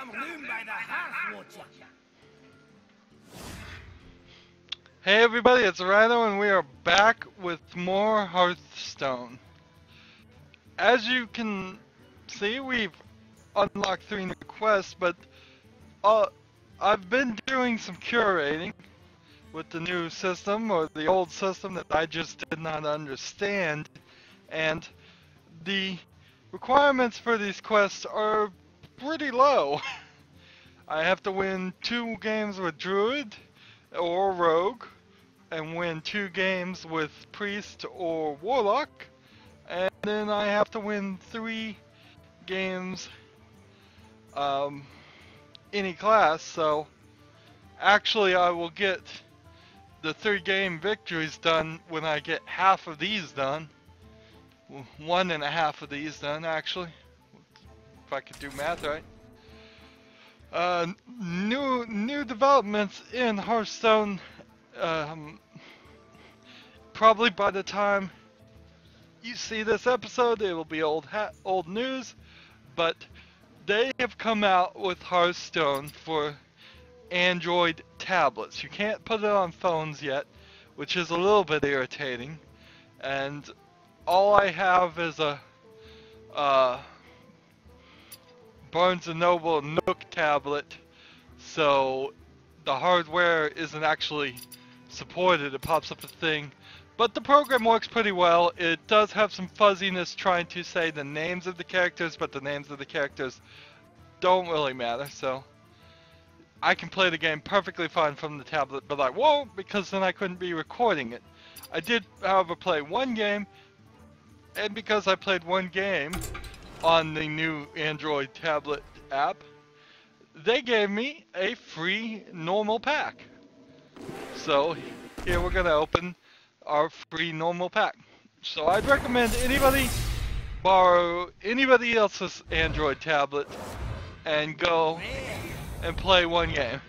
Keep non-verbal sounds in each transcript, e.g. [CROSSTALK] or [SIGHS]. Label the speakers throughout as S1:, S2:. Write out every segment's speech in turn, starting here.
S1: by the hearth?
S2: Hey everybody, it's Rydo and we are back with more Hearthstone. As you can see, we've unlocked three new quests, but uh, I've been doing some curating with the new system or the old system that I just did not understand, and the requirements for these quests are pretty low. [LAUGHS] I have to win two games with Druid or Rogue, and win two games with Priest or Warlock, and then I have to win three games um, any class, so actually I will get the three game victories done when I get half of these done. One and a half of these done, actually. If I could do math right. Uh, new new developments in Hearthstone. Um, probably by the time you see this episode, it will be old hat, old news. But they have come out with Hearthstone for Android tablets. You can't put it on phones yet, which is a little bit irritating. And all I have is a uh, Barnes & Noble Nook tablet, so the hardware isn't actually supported. It pops up a thing. But the program works pretty well. It does have some fuzziness trying to say the names of the characters, but the names of the characters don't really matter, so I can play the game perfectly fine from the tablet, but I won't because then I couldn't be recording it. I did, however, play one game, and because I played one game on the new Android tablet app, they gave me a free normal pack. So here we're gonna open our free normal pack. So I'd recommend anybody borrow anybody else's Android tablet and go and play one game.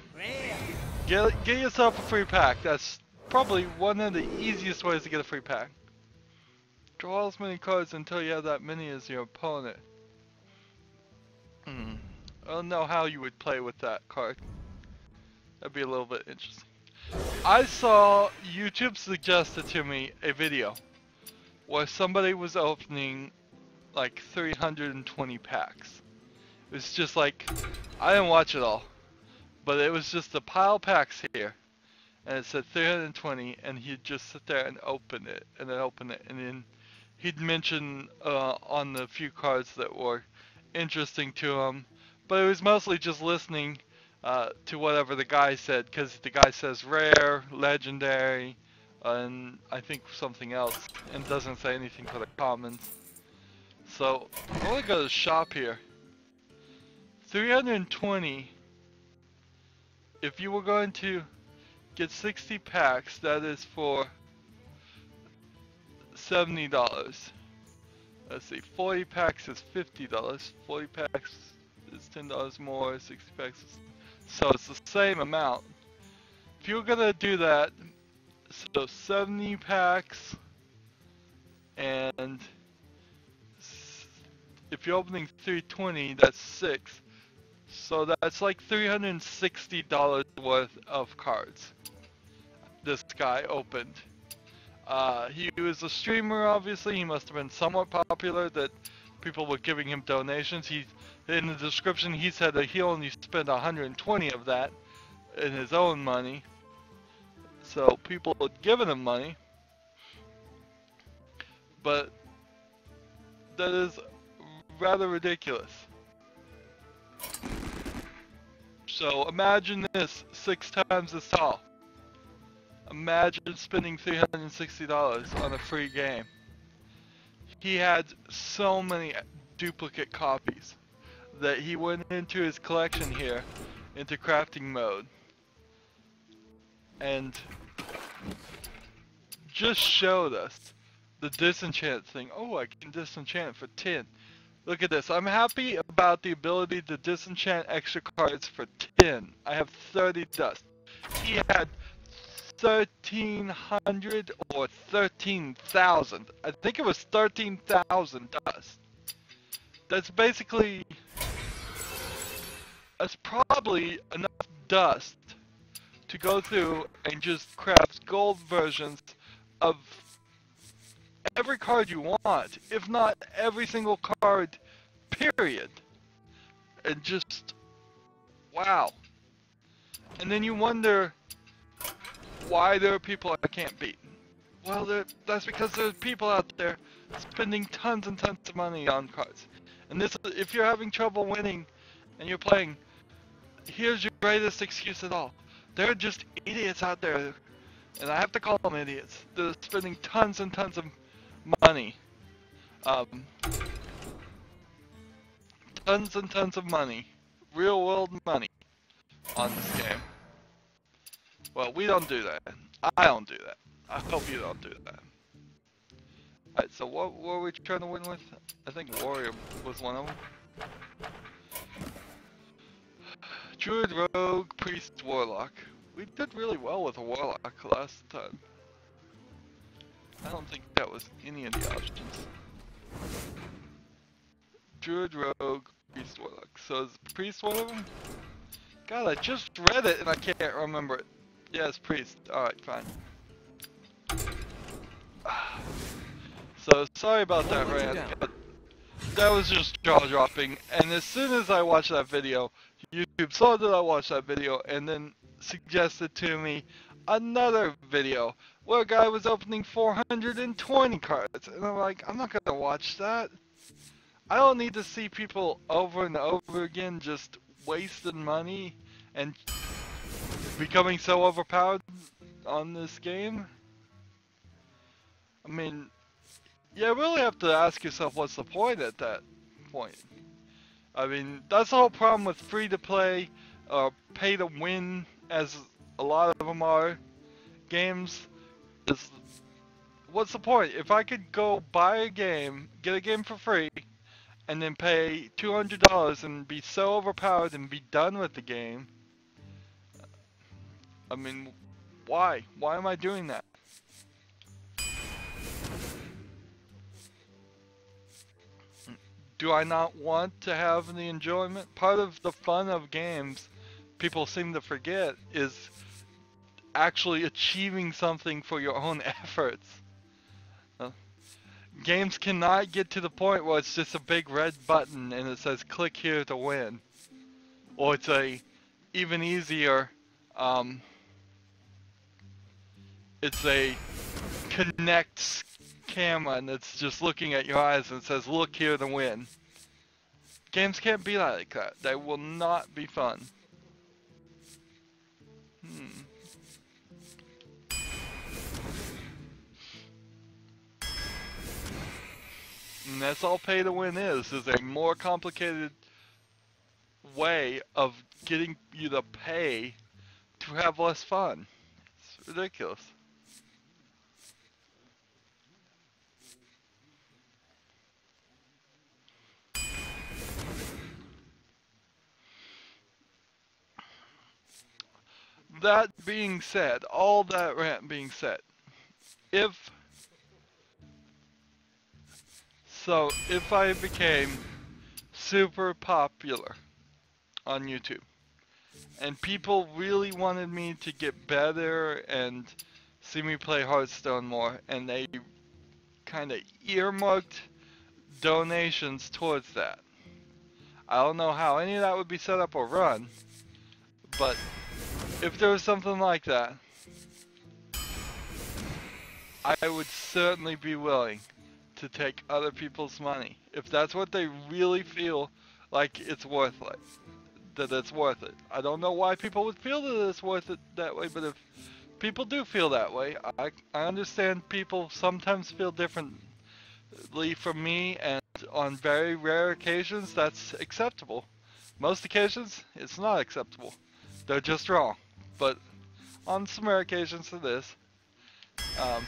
S2: Get, get yourself a free pack. That's probably one of the easiest ways to get a free pack. Draw as many cards until you have that many as your opponent. Hmm. I don't know how you would play with that card. That'd be a little bit interesting. I saw YouTube suggested to me a video where somebody was opening like 320 packs. It was just like, I didn't watch it all, but it was just a pile of packs here. And it said 320 and he'd just sit there and open it and then open it and then he'd mention uh, on the few cards that were interesting to him, but it was mostly just listening uh, to whatever the guy said, because the guy says rare, legendary, and I think something else, and doesn't say anything for the commons. So, I'm gonna go to the shop here. 320. If you were going to get 60 packs, that is for $70. Let's see, 40 packs is $50. 40 packs is $10 more, 60 packs is... So it's the same amount. If you're gonna do that, so 70 packs, and if you're opening 320, that's 6. So that's like $360 worth of cards. This guy opened. Uh, he was a streamer, obviously. He must have been somewhat popular that people were giving him donations. He, in the description, he said that he only spent 120 of that in his own money. So people had given him money. But that is rather ridiculous. So imagine this six times as tall. Imagine spending $360 on a free game. He had so many duplicate copies that he went into his collection here into crafting mode and just showed us the disenchant thing. Oh, I can disenchant for 10. Look at this. I'm happy about the ability to disenchant extra cards for 10. I have 30 dust. He had 1300 or 13,000. I think it was 13,000 dust. That's basically That's probably enough dust to go through and just craft gold versions of every card you want, if not every single card, period. And just, wow. And then you wonder why there are people I can't beat. Well, that's because there's people out there spending tons and tons of money on cards. And this, if you're having trouble winning and you're playing, here's your greatest excuse at all. There are just idiots out there, and I have to call them idiots. They're spending tons and tons of money. Um, tons and tons of money. Real world money on this game. Well, we don't do that. I don't do that. I hope you don't do that. Alright, so what, were we trying to win with? I think Warrior was one of them. Druid, Rogue, Priest, Warlock. We did really well with a Warlock last time. I don't think that was any of the options. Druid, Rogue, Priest, Warlock. So is Priest one of them? God, I just read it and I can't remember it. Yes, Priest. Alright, fine. [SIGHS] So sorry about that rant, but that was just jaw dropping. And as soon as I watched that video, YouTube saw that I watched that video and then suggested to me another video where a guy was opening 420 cards. And I'm like, I'm not gonna watch that. I don't need to see people over and over again just wasting money and becoming so overpowered on this game. I mean, you really have to ask yourself what's the point at that point. I mean, that's the whole problem with free to play, uh, pay to win, as a lot of them are, games. Is what's the point? If I could go buy a game, get a game for free, and then pay $200 and be so overpowered and be done with the game, I mean, why? Why am I doing that? do I not want to have the enjoyment? Part of the fun of games, people seem to forget, is actually achieving something for your own [LAUGHS] efforts. Uh, games cannot get to the point where it's just a big red button and it says click here to win. Or it's a even easier, um, it's a Kinect camera and it's just looking at your eyes and says, look here to win. Games can't be like that. They will not be fun. Hmm. And that's all pay to win is, is a more complicated way of getting you to pay to have less fun. It's ridiculous. That being said, all that rant being said, if so, if I became super popular on YouTube and people really wanted me to get better and see me play Hearthstone more and they kind of earmarked donations towards that. I don't know how any of that would be set up or run, but if there was something like that, I would certainly be willing to take other people's money. If that's what they really feel like it's worth it, that it's worth it. I don't know why people would feel that it's worth it that way, but if people do feel that way, I, I understand people sometimes feel differently from me, and on very rare occasions, that's acceptable. Most occasions, it's not acceptable. They're just wrong but on some rare occasions to this, um,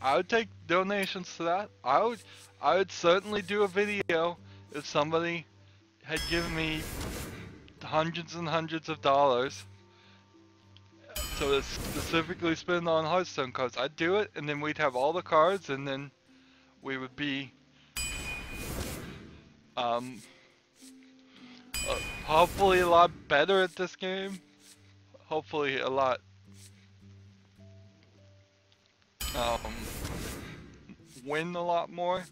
S2: I would take donations to that. I would, I would certainly do a video if somebody had given me hundreds and hundreds of dollars to specifically spend on Hearthstone cards. I'd do it, and then we'd have all the cards, and then we would be um, uh, hopefully a lot better at this game. Hopefully a lot um, win a lot more.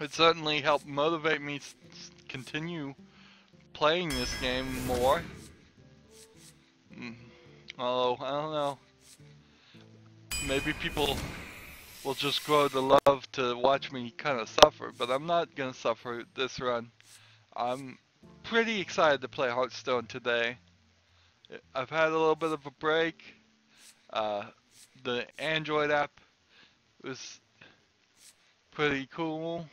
S2: It certainly helped motivate me to continue playing this game more. Mm. Although, I don't know. Maybe people will just grow to love to watch me kind of suffer, but I'm not going to suffer this run. I'm pretty excited to play Hearthstone today. I've had a little bit of a break. Uh, the Android app was pretty cool.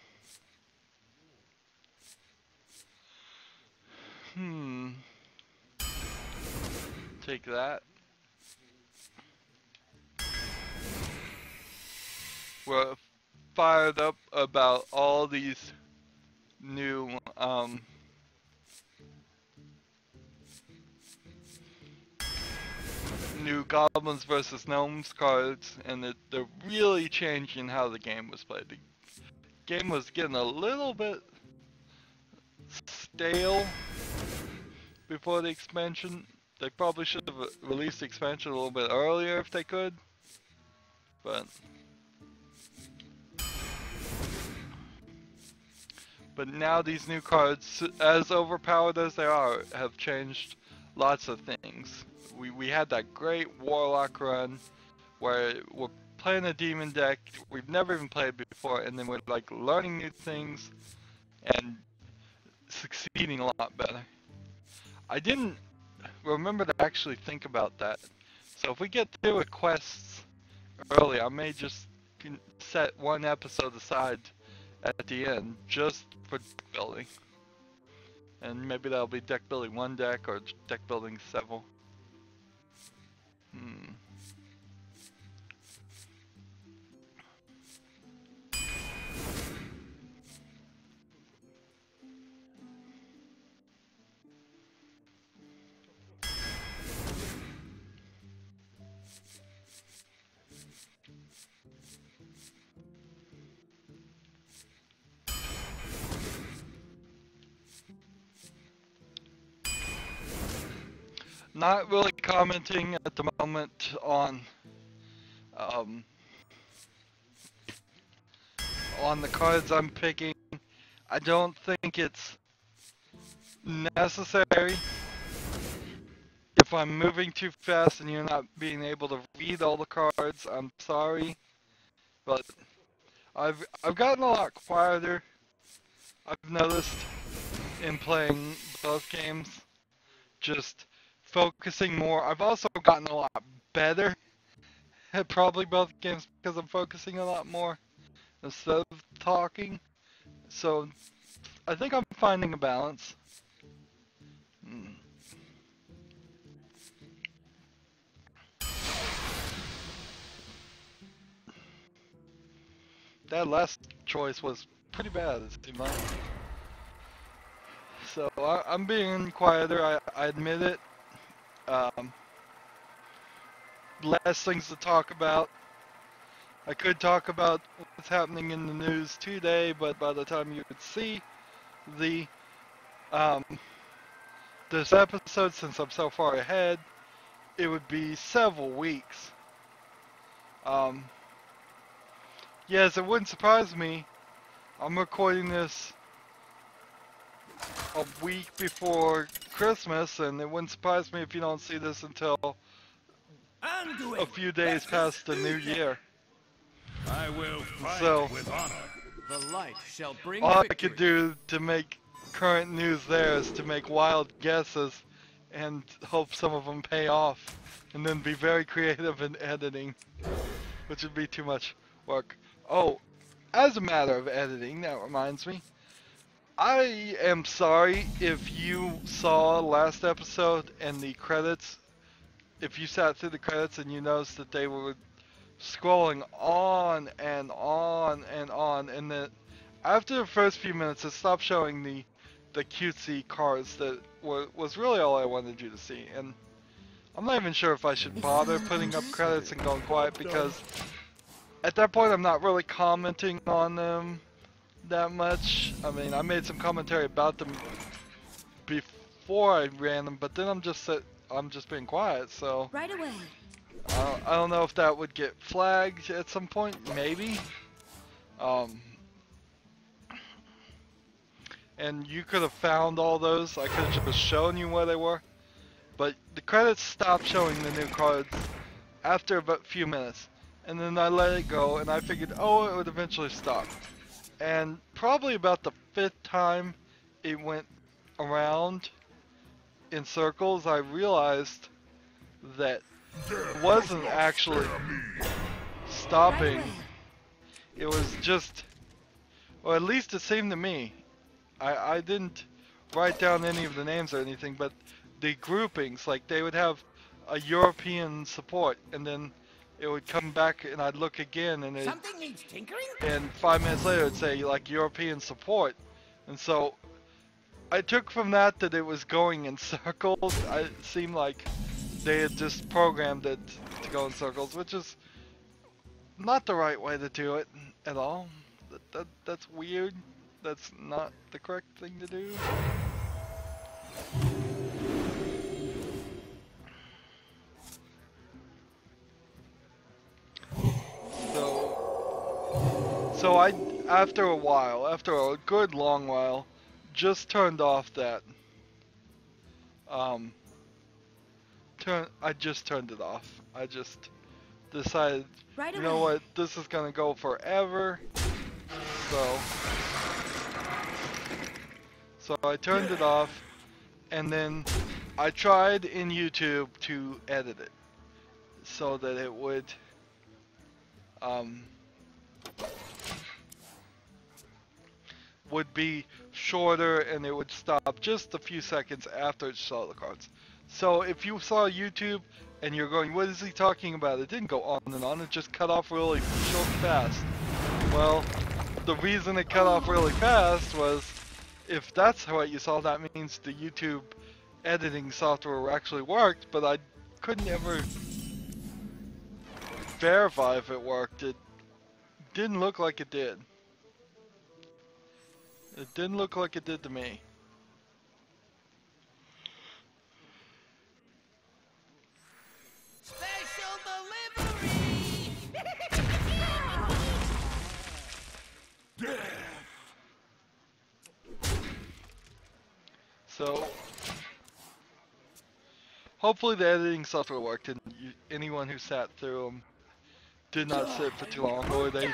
S2: Hmm. Take that. We're fired up about all these new um, new Goblins versus Gnomes cards, and it, they're really changing how the game was played. The game was getting a little bit stale before the expansion. They probably should have released the expansion a little bit earlier if they could, but but now these new cards, as overpowered as they are, have changed lots of things we, we had that great Warlock run where we're playing a demon deck we've never even played before and then we're like learning new things and succeeding a lot better. I didn't remember to actually think about that. So if we get through a quest early, I may just set one episode aside at the end just for building. And maybe that'll be deck building one deck or deck building several. Hmm. Not really commenting at the moment on um, on the cards I'm picking. I don't think it's necessary. If I'm moving too fast and you're not being able to read all the cards, I'm sorry. But I've I've gotten a lot quieter. I've noticed in playing both games. Just focusing more. I've also gotten a lot better [LAUGHS] at probably both games because I'm focusing a lot more instead of talking. So I think I'm finding a balance. Hmm. That last choice was pretty bad, it seemed like. So I, am being quieter, I, I admit it. Um, less things to talk about. I could talk about what's happening in the news today, but by the time you could see the um, this episode, since I'm so far ahead, it would be several weeks. Um, yes, it wouldn't surprise me. I'm recording this a week before Christmas, and it wouldn't surprise me if you don't see this until a few days past the new year.
S1: I will fight
S2: so,
S1: with honor.
S3: The light shall bring
S2: all
S3: victory.
S2: I could do to make current news there is to make wild guesses and hope some of them pay off, and then be very creative in editing, which would be too much work. Oh, as a matter of editing, that reminds me. I am sorry if you saw last episode and the credits, if you sat through the credits and you noticed that they were scrolling on and on and on, and then after the first few minutes, it stopped showing the the cutesy cards that were, was really all I wanted you to see. And I'm not even sure if I should bother putting up credits and going quiet because at that point I'm not really commenting on them that much. I mean, I made some commentary about them before I ran them, but then I'm just I'm just being quiet, so
S4: Right away.
S2: uh, I don't know if that would get flagged at some point, maybe. Um, and you could have found all those. I could have just shown you where they were. But the credits stopped showing the new cards after about a few minutes. And then I let it go and I figured, oh, it would eventually stop. And probably about the fifth time it went around in circles, I realized that it wasn't actually stopping. It was just, or at least it seemed to me. I, I didn't write down any of the names or anything, but the groupings, like they would have a European support, and then it would come back, and I'd look again, and it,
S3: Something needs tinkering?
S2: and five minutes later it'd say like European support, and so I took from that that it was going in circles. I, it seemed like they had just programmed it to go in circles, which is not the right way to do it at all. That, that that's weird. That's not the correct thing to do. So, I, after a while, after a good long while, just turned off that. Um, turn. I just turned it off. I just decided,
S4: Right
S2: you know what, this is gonna go forever. So, so I turned it off, and then I tried in YouTube to edit it so that it would, um, would be shorter and it would stop just a few seconds after it saw the cards. So if you saw YouTube and you're going, what is he talking about? It didn't go on and on, it just cut off really short fast. Well, the reason it cut off really fast was if that's what you saw, that means the YouTube editing software actually worked, but I couldn't ever verify if it worked. It didn't look like it did. It didn't look like it did to me.
S3: Special delivery! Death! [LAUGHS]
S2: So, hopefully the editing software worked and you, anyone who sat through them did not sit for too long or they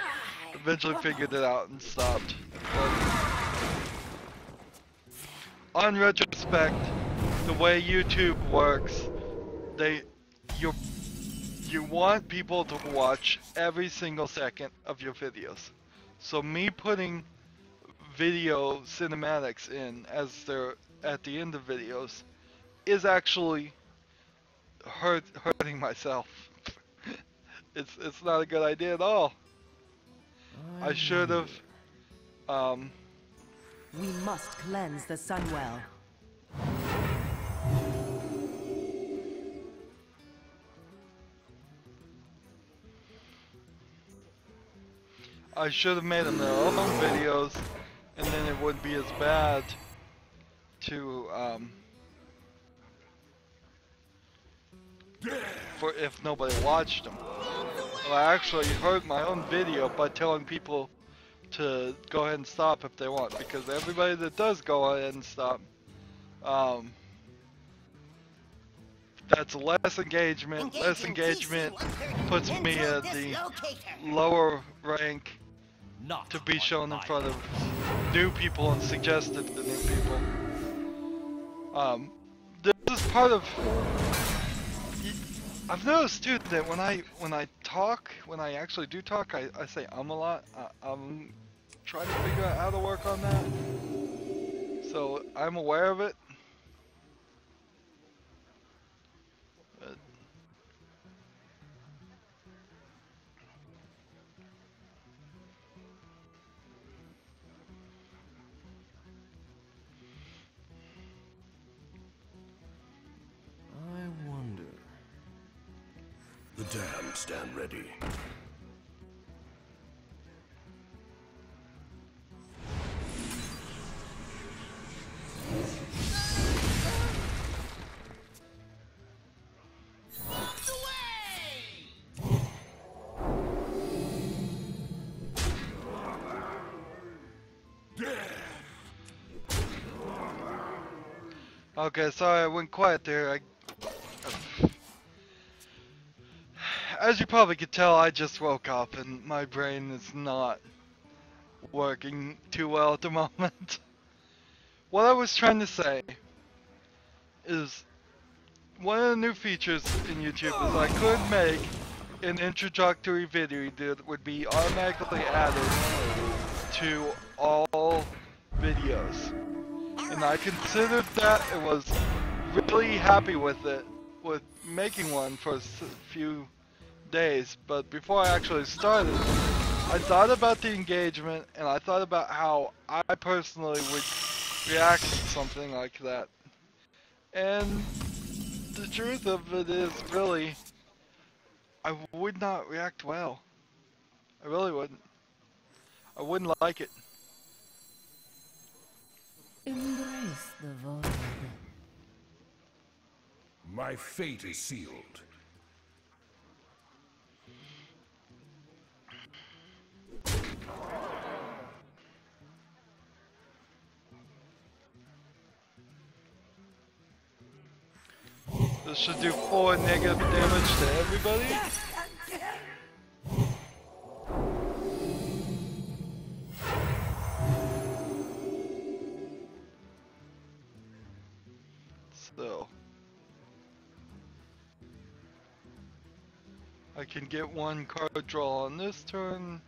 S2: eventually figured it out and stopped. But on retrospect, the way YouTube works, they you you want people to watch every single second of your videos. So me putting video cinematics in as they're at the end of videos is actually hurt hurting myself. [LAUGHS] it's it's not a good idea at all. I should have um
S5: We must cleanse the Sunwell.
S2: I should have made them own videos and then it wouldn't be as bad to um for if nobody watched them. Well, I actually hurt my own video by telling people to go ahead and stop if they want because everybody that does go ahead and stop um that's less engagement. Less engagement puts me at the lower rank
S3: Not
S2: to be shown in front of new people and suggested to new people. Um, this is part of. I've noticed too that when I when I talk, when I actually do talk, I, I say um a lot. I, I'm trying to figure out how to work on that. So I'm aware of it.
S1: ready.
S2: Okay, sorry I went quiet there. I as you probably could tell, I just woke up and my brain is not working too well at the [LAUGHS] moment. what I was trying to say is one of the new features in YouTube is I could make an introductory video that would be automatically added to all videos. And I considered that and was really happy with it, with making one for a few days. But before I actually started, I thought about the engagement and I thought about how I personally would react to something like that. And the truth of it is really, I would not react well. I really wouldn't. I wouldn't like it.
S5: Embrace the void.
S1: My fate is sealed.
S2: This should do 4 negative damage to everybody. So. I can get one card draw on this turn.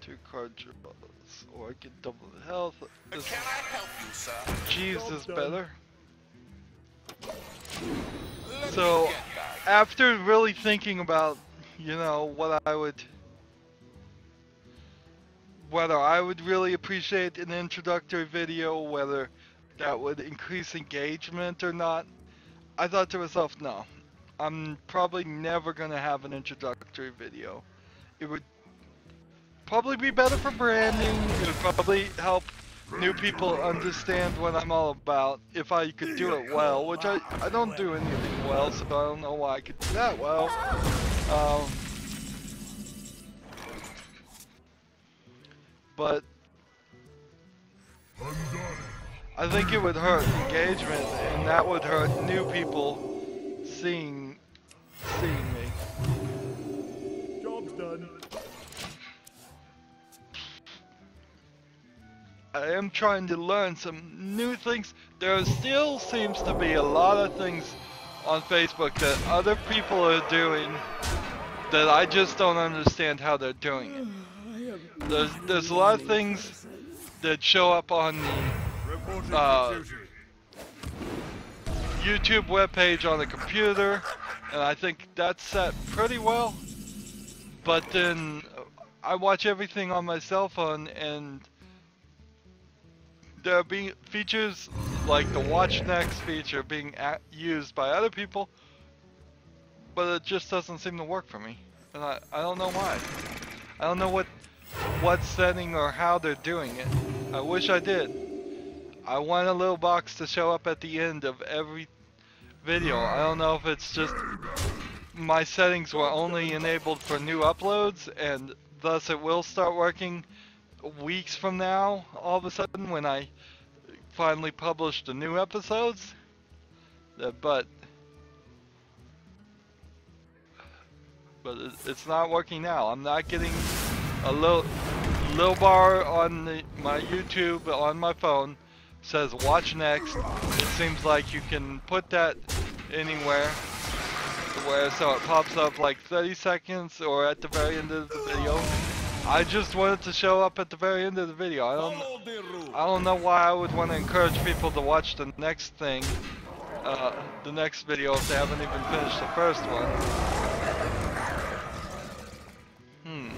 S2: Two card draws. Or I can double the health. This
S4: Can I help you, sir?
S2: Jeeves is better. So, after really thinking about, you know, what I would, whether I would really appreciate an introductory video, whether that would increase engagement or not, I thought to myself, no, I'm probably never gonna have an introductory video. It would probably be better for branding. It would probably help new people understand what I'm all about if I could do it well, which I, I don't do anything well, so I don't know why I could do that well. Um, but I think it would hurt engagement, and that would hurt new people seeing seeing I am trying to learn some new things. There still seems to be a lot of things on Facebook that other people are doing that I just don't understand how they're doing it. There's, there's a lot of things that show up on the Uh. YouTube webpage on the computer, and I think that's set pretty well. But then I watch everything on my cell phone, and there are being features like the Watch Next feature being a used by other people, but it just doesn't seem to work for me, and I I don't know why. I don't know what what setting or how they're doing it. I wish I did. I want a little box to show up at the end of every video. I don't know if it's just my settings were only enabled for new uploads and thus it will start working weeks from now all of a sudden when I finally publish the new episodes. Uh, But but it's not working now. I'm not getting a little little bar on the, my YouTube on my phone says watch next. It seems like you can put that anywhere where so it pops up like 30 seconds or at the very end of the video. I just wanted to show up at the very end of the video. I don't
S4: Follow the rules.
S2: I don't know why I would want to encourage people to watch the next thing, uh, the next video if they haven't even finished the first one. Hmm.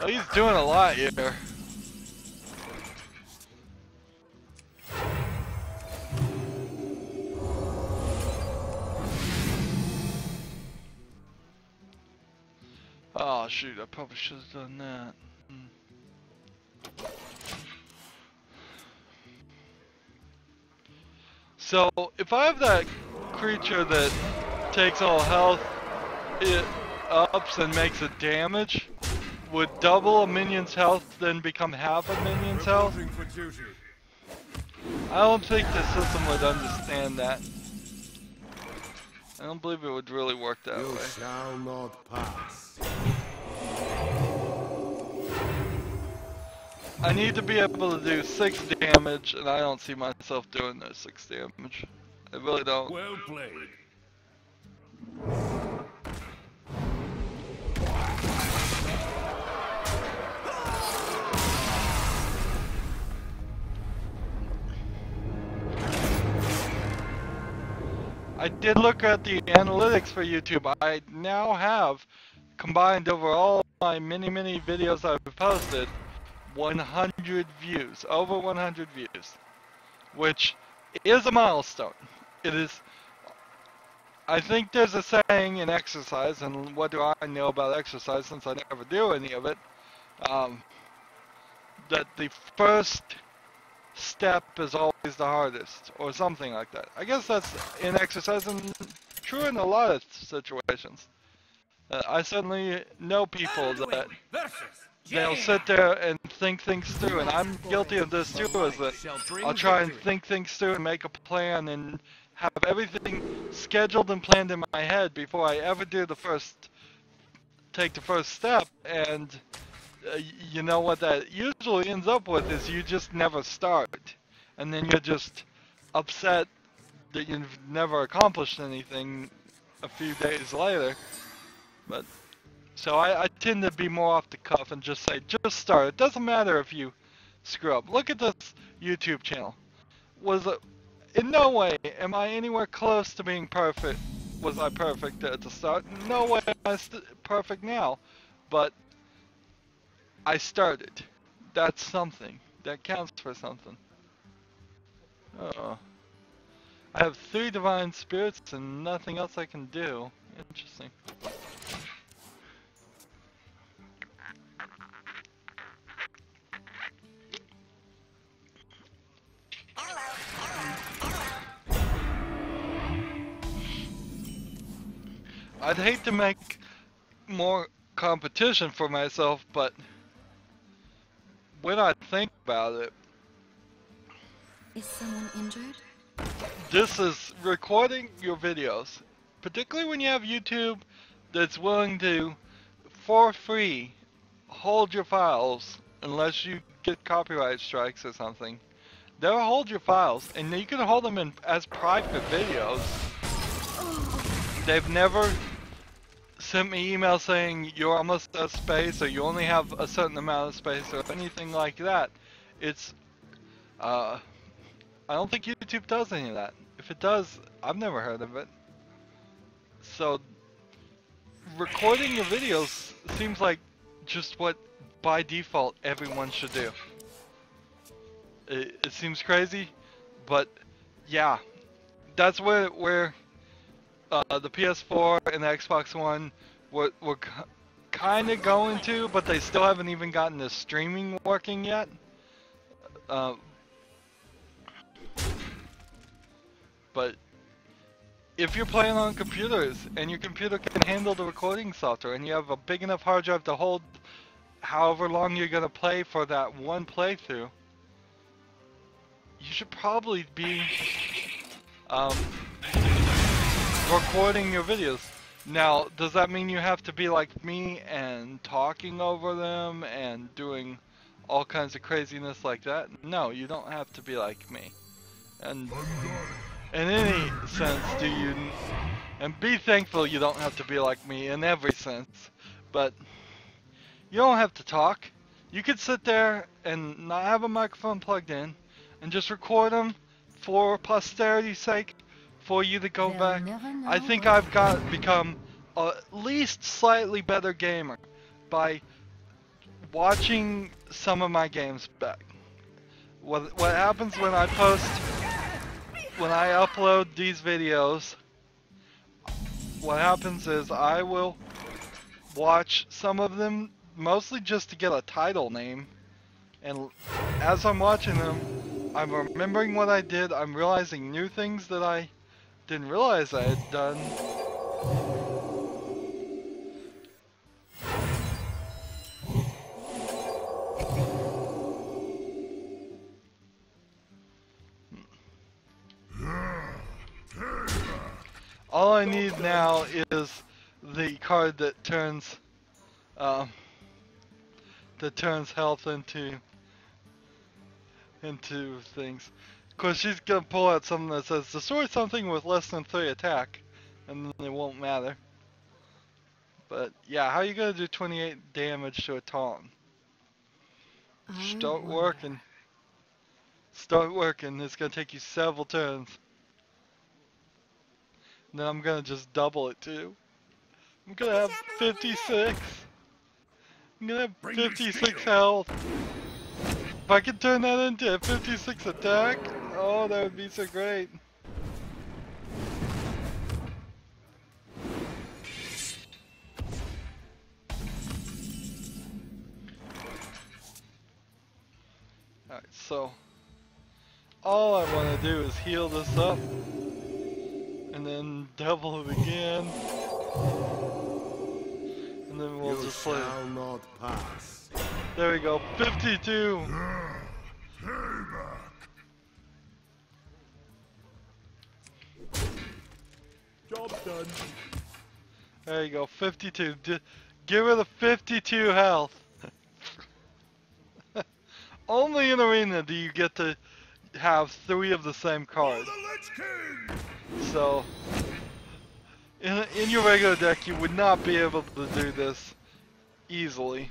S2: Oh, he's doing a lot here. Oh shoot, I probably should have done that. Hmm. So, if I have that creature that takes all health, it ups and makes it damage, would double a minion's health then become half a minion's health?
S6: Reporting for duty.
S2: I don't think the system would understand that. I don't believe it would really work that
S1: You
S2: way.
S1: shall not pass.
S2: I need to be able to do 6 damage, and I don't see myself doing those 6 damage. I really don't.
S1: Well played.
S2: I did look at the analytics for YouTube. I now have combined over all my many, many videos I've posted 100 views, over 100 views, which is a milestone. It is. I think there's a saying in exercise, and what do I know about exercise since I never do any of it? Um, that the first step is always the hardest, or something like that. I guess that's in exercise and true in a lot of situations. Uh, I certainly know people that they'll sit there and think things through, and I'm guilty of this too. Is that I'll try and think things through and make a plan and have everything scheduled and planned in my head before I ever do the first, take the first step, and uh, you know what that usually ends up with is you just never start, and then you're just upset that you've never accomplished anything a few days later. But so I, I tend to be more off the cuff and just say just start. It doesn't matter if you screw up. Look at this YouTube channel. Was it, in no way am I anywhere close to being perfect. Was I perfect at the start? No way am I perfect now. But I started. That's something. That counts for something. Oh. I have three divine spirits and nothing else I can do. Interesting. I'd hate to make more competition for myself, but when I think about it,
S5: Is someone injured?
S2: this is recording your videos, particularly when you have YouTube that's willing to, for free, hold your files unless you get copyright strikes or something. They'll hold your files, and you can hold them in as private videos. They've never sent me email saying you're almost of space or you only have a certain amount of space or anything like that. It's, uh, I don't think YouTube does any of that. If it does, I've never heard of it. So, recording your videos seems like just what by default everyone should do. It, it seems crazy, but yeah, that's where where uh, the PS4 and the Xbox One were, were kind of going to, but they still haven't even gotten the streaming working yet. Uh, but if you're playing on computers and your computer can handle the recording software and you have a big enough hard drive to hold however long you're going to play for that one playthrough, you should probably be um, recording your videos. Now, does that mean you have to be like me and talking over them and doing all kinds of craziness like that? No, you don't have to be like me. And in any sense, do you? And be thankful you don't have to be like me in every sense. But you don't have to talk. You could sit there and not have a microphone plugged in and just record them for posterity's sake for you to go
S5: They'll
S2: back. I think I've got become a at least slightly better gamer by watching some of my games back. What what happens when I post when I upload these videos what happens is I will watch some of them mostly just to get a title name and as I'm watching them I'm remembering what I did I'm realizing new things that I didn't realize I had done. All I need now is the card that turns um, that turns health into into things. Of course, she's gonna pull out something that says destroy something with less than three attack, and then it won't matter. But yeah, how are you gonna do 28 damage to a taunt? Start working. Start working. It's gonna take you several turns. And then I'm gonna just double it too. I'm gonna have 56. I'm gonna have 56 health. If I can turn that into a 56 attack, oh, that would be so great. Alright, so all I want to do is heal this up and then double it again. And then we'll
S1: you
S2: just play.
S1: shall not pass.
S2: There we go, 52.
S1: Job done.
S2: There you go, 52. D give her the 52 health. [LAUGHS] Only in Arena do you get to have three of the same card. So, in, in your regular deck, you would not be able to do this easily.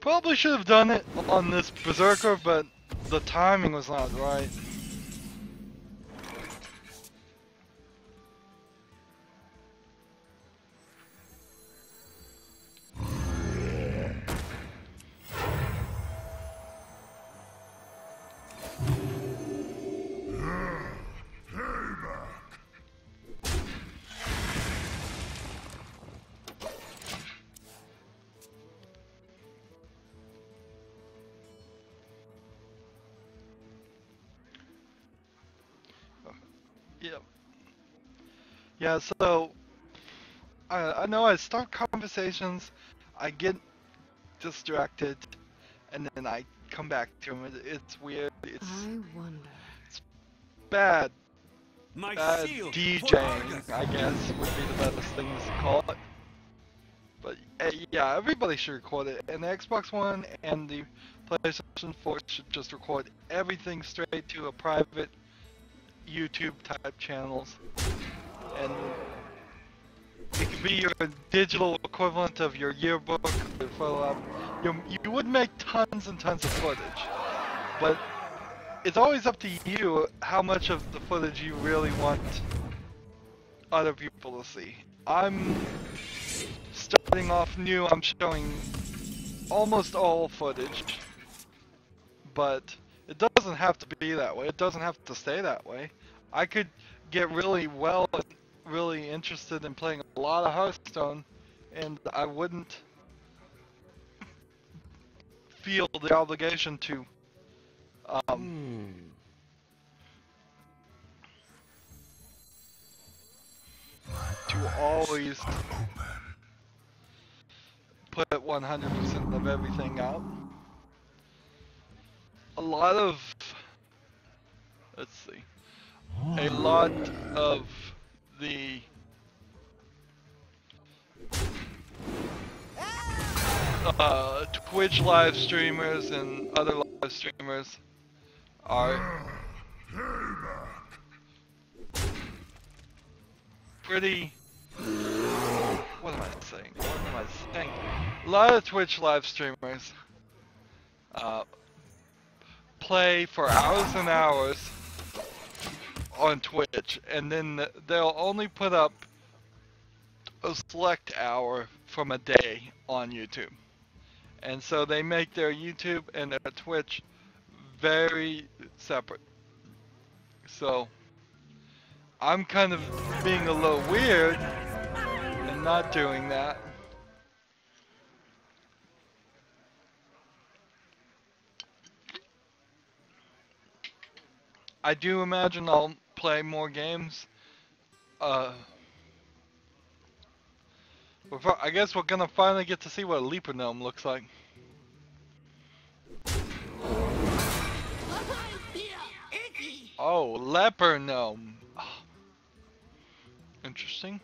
S2: Probably should have done it on this Berserker, but the timing was not right. Yeah, so I I know I start conversations, I get distracted, and then I come back to them. It, it's weird. It's
S5: I wonder.
S2: bad,
S3: My
S2: bad
S3: shield
S2: DJing, I guess would be the best thing to call it. But uh, yeah, everybody should record it, and the Xbox One and the PlayStation 4 should just record everything straight to a private YouTube type channels, and it could be your digital equivalent of your yearbook. Or photo album. You, you would make tons and tons of footage, but it's always up to you how much of the footage you really want other people to see. I'm starting off new. I'm showing almost all footage, but it doesn't have to be that way. It doesn't have to stay that way. I could get really well, really interested in playing a lot of Hearthstone, and I wouldn't feel the obligation to um, to always put 100% of everything out. A lot of, let's see, a lot of the uh, Twitch live streamers and other live streamers are pretty. What am I saying? What am I saying? A lot of Twitch live streamers uh, play for hours and hours on Twitch, and then they'll only put up a select hour from a day on YouTube. And so they make their YouTube and their Twitch very separate. So I'm kind of being a little weird and not doing that. I do imagine I'll play more games. Uh, I guess we're gonna finally get to see what a leaper gnome looks like. Oh, leper gnome. Ah. Interesting.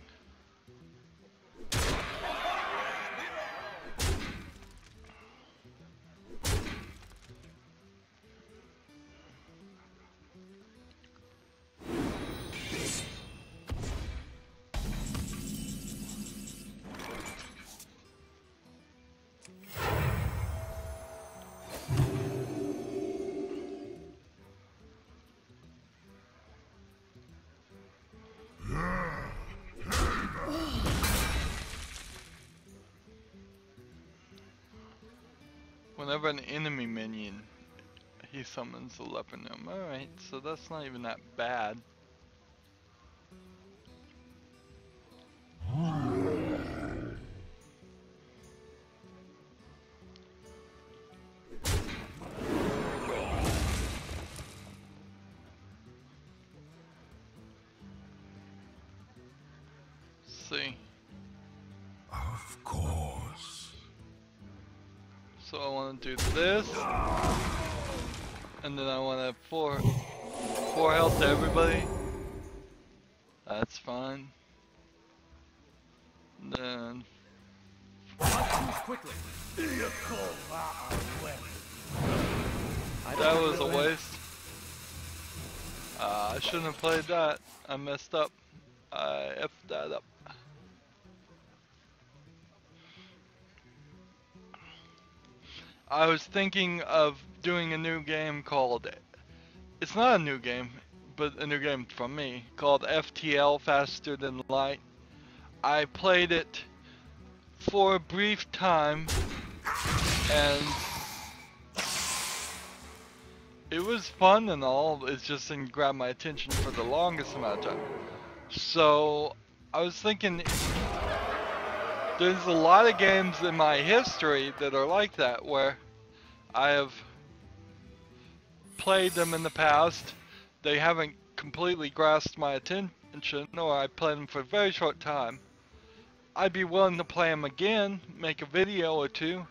S2: Whenever an enemy minion, he summons a leper gnome. Alright, so that's not even that bad. Do this, and then I want to four four health to everybody. That's fine. Then that was a waste. Uh, I shouldn't have played that. I messed up. I effed that up. I was thinking of doing a new game called. It's not a new game, but a new game from me called FTL Faster Than Light. I played it for a brief time and it was fun and all, it just didn't grab my attention for the longest amount of time. So I was thinking there's a lot of games in my history that are like that where I have played them in the past. They haven't completely grasped my attention, or I played them for a very short time. I'd be willing to play them again, make a video or two,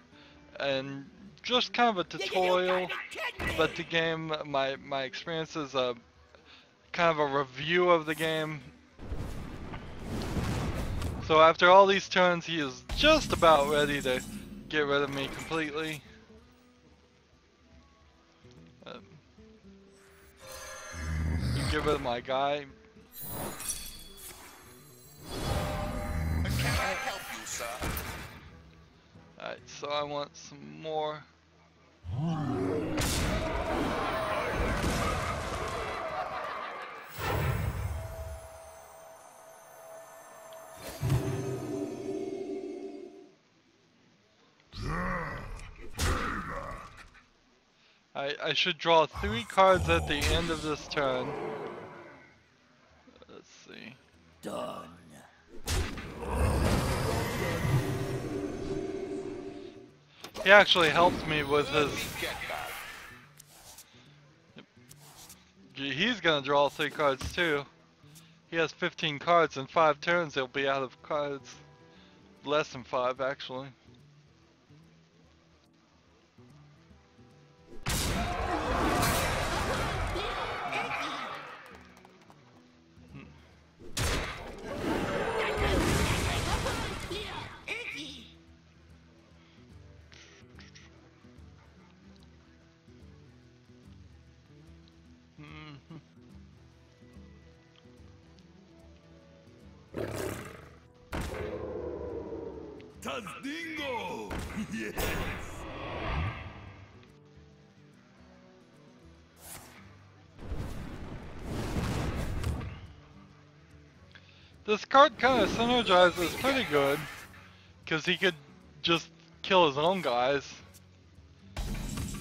S2: and just kind of a tutorial. Let the game, my my experiences, a kind of a review of the game. So after all these turns, he is just about ready to get rid of me completely. Um, get rid of my guy.
S4: Can I help you, sir?
S2: Alright, so I want some more. I, I should draw three cards at the end of this turn. Let's see.
S3: Done.
S2: He actually helped me with his. He's gonna draw three cards too. He has 15 cards. In five turns, he'll be out of cards. Less than five, actually. This card kind of synergizes pretty good, because he could just kill his own guys.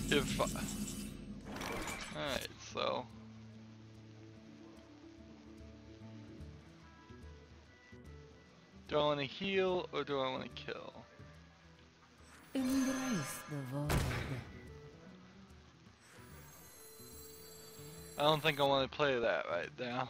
S2: If. Alright, so. Do I want to heal or do I want to kill?
S5: Embrace the void.
S2: I don't think I want to play that right now.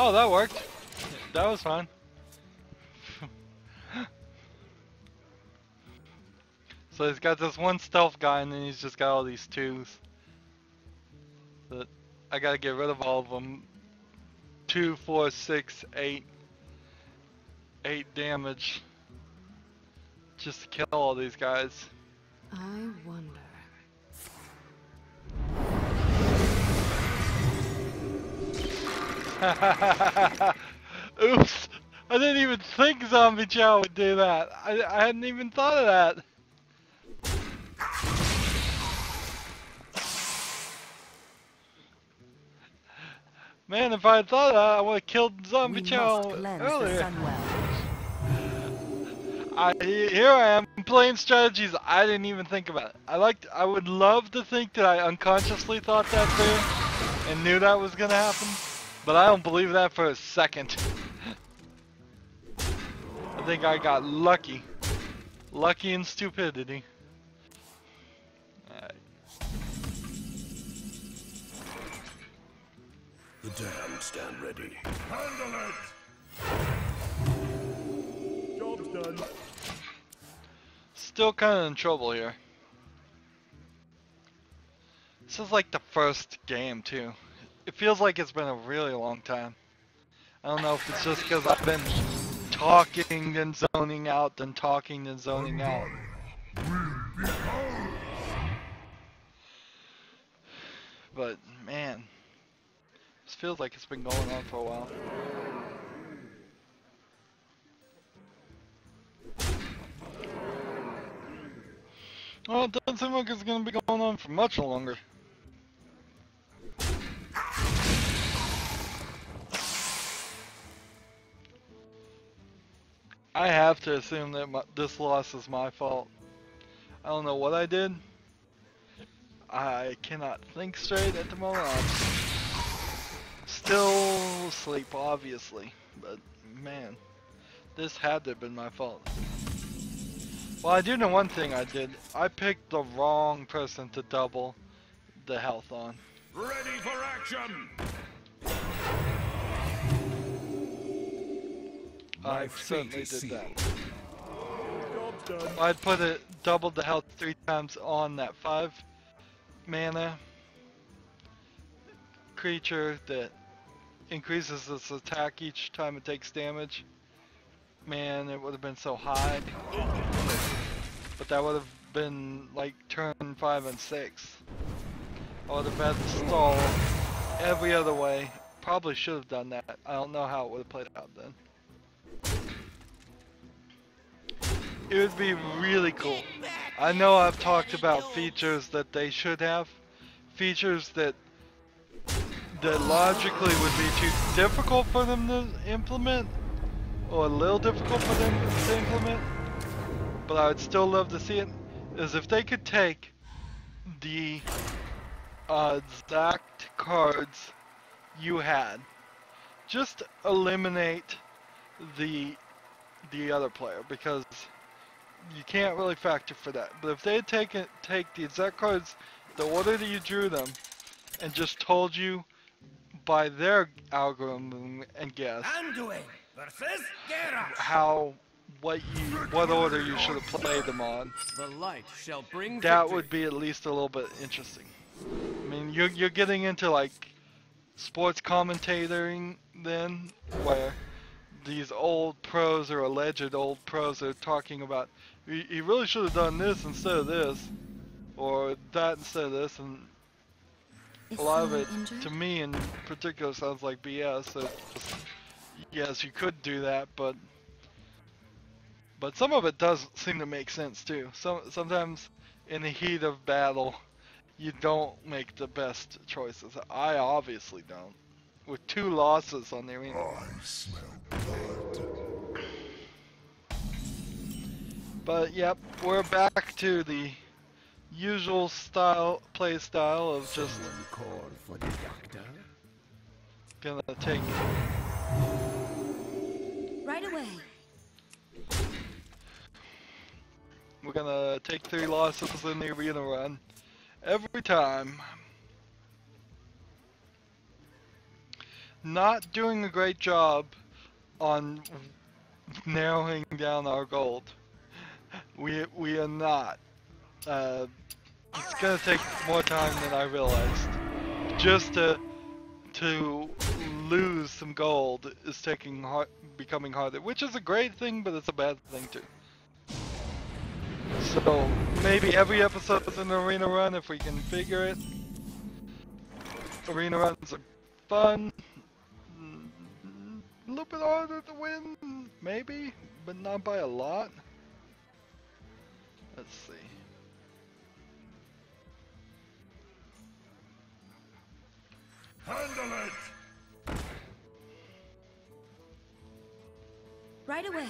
S4: Oh,
S2: that worked. That was fun. [LAUGHS] so he's got this one stealth guy, and then he's just got all these twos. But I gotta get rid of all of them. Two, four, six, eight, eight damage. Just to kill all these guys.
S5: I wonder. [LAUGHS]
S2: Oops! I didn't even think Zombie Chow would do that. I, I hadn't even thought of that. Man, if I had thought of that, I would have killed Zombie
S7: We
S2: Chow
S7: must cleanse the
S2: earlier. [LAUGHS] I, here I am playing strategies I didn't even think about. I liked. I would love to think that I unconsciously thought that through and knew that was gonna happen, but I don't believe that for a second. I think I got lucky, lucky in stupidity. Alright.
S6: The damned stand ready.
S1: Handle it!
S6: Job's done.
S2: Still kind of in trouble here. This is like the first game too. It feels like it's been a really long time. I don't know if it's just because I've been talking and zoning out and talking and zoning out. But man, this feels like it's been going on for a while. Well, it doesn't seem like it's gonna be going on for much longer. I have to assume that my, this loss is my fault. I don't know what I did. I cannot think straight at the moment. I'm still asleep, obviously. But man, this had to have been my fault. Well, I do know one thing I did. I picked the wrong person to double the health on.
S1: Ready for action!
S2: I
S1: My
S2: certainly
S1: fate
S2: did that.
S1: sealed.
S6: Done.
S2: I'd put it doubled the health three times on that five mana creature that increases its attack each time it takes damage. Man, it would have been so high. But that would have been like turn five and six. I would have had to stall every other way. Probably should have done that. I don't know how it would have played out then. It would be really cool. I know I've talked about features that they should have. Features that that logically would be too difficult for them to implement or a little difficult for them to implement but I would still love to see it is if they could take the uh, exact cards you had just eliminate the the other player because you can't really factor for that but if they had taken take the exact cards the order that you drew them and just told you by their algorithm and guess
S3: Anduin versus
S2: how what you what order you should have played them on.
S3: The light shall bring
S2: That
S3: victory.
S2: would be at least a little bit interesting. I mean, you're you're getting into like sports commentating then, where these old pros or alleged old pros are talking about he, he really should have done this instead of this, or that instead of this, and
S5: Is
S2: a lot of it
S5: injured?
S2: to me in particular sounds like BS. Just- yes, you could do that, but But some of it does seem to make sense too. Some sometimes in the heat of battle, you don't make the best choices. I obviously don't. With two losses on the arena.
S1: I smell blood.
S2: But yep, we're back to the usual style play style of just
S6: Someone call for the doctor.
S2: gonna take
S5: Right away.
S2: we're gonna take three losses in the arena run every time. Not doing a great job on narrowing down our gold. We we are not. Uh, it's gonna take more time than I realized. Just to to lose some gold is taking hard, becoming harder, which is a great thing, but it's a bad thing too. So maybe every episode is an arena run if we can figure it. Arena runs are fun. A little bit harder to win, maybe, but not by a lot. Let's see.
S1: Handle it!
S5: Right away.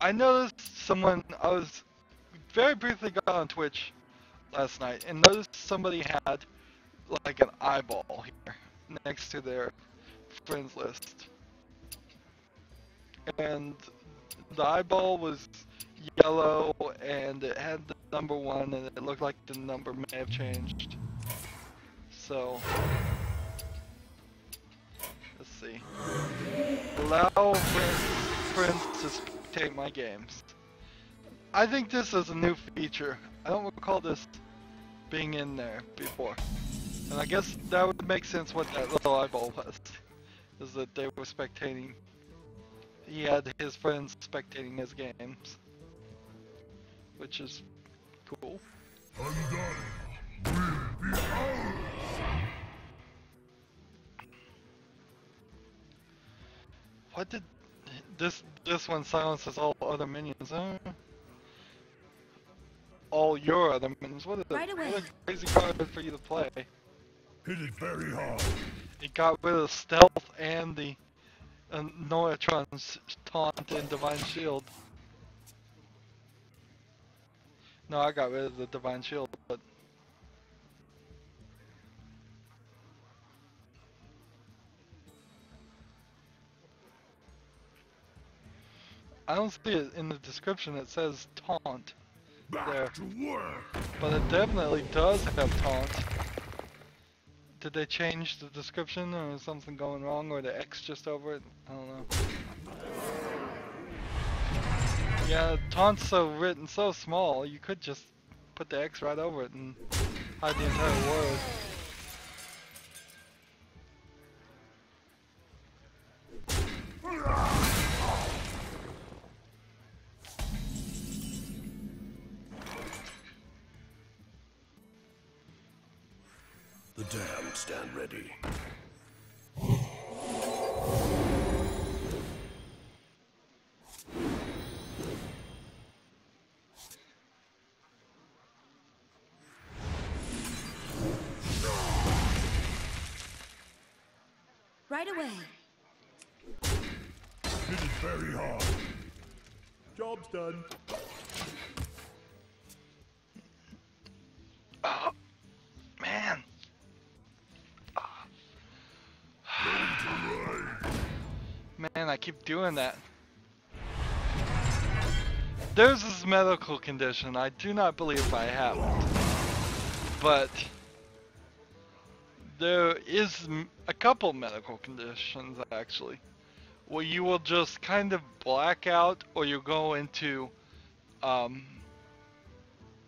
S2: I noticed someone. I was very briefly got on Twitch last night and noticed somebody had like an eyeball here next to their friends list, and the eyeball was yellow and it had the number one and it looked like the number may have changed. So let's see. Allow friends, friends to spectate my games. I think this is a new feature. I don't recall this being in there before. And I guess that would make sense what that little eyeball was. Is that they were spectating. He had his friends spectating his games. Which is cool. What did this this one silences all other minions? Huh? All your other minions. What a,
S5: Right away.
S2: what a crazy card for you to play.
S1: Hit it very hard.
S2: It got rid of stealth and the uh, Annoy-o-Tron's taunt and divine shield. No, I got rid of the divine shield, but I don't see it in the description. It says taunt,
S1: Back
S2: There. but it definitely does have taunt. Did they change the description, or is something going wrong, or the X just over it? I don't know. Yeah, taunt's so written so small, you could just put the X right over it and hide the entire word.
S5: Right away.
S1: Hit it very hard.
S6: Job's done.
S2: Oh, man. [SIGHS] Man, I keep doing that. There's this medical condition. I do not believe I have. But there is a couple medical conditions actually where you will just kind of black out or you go into um,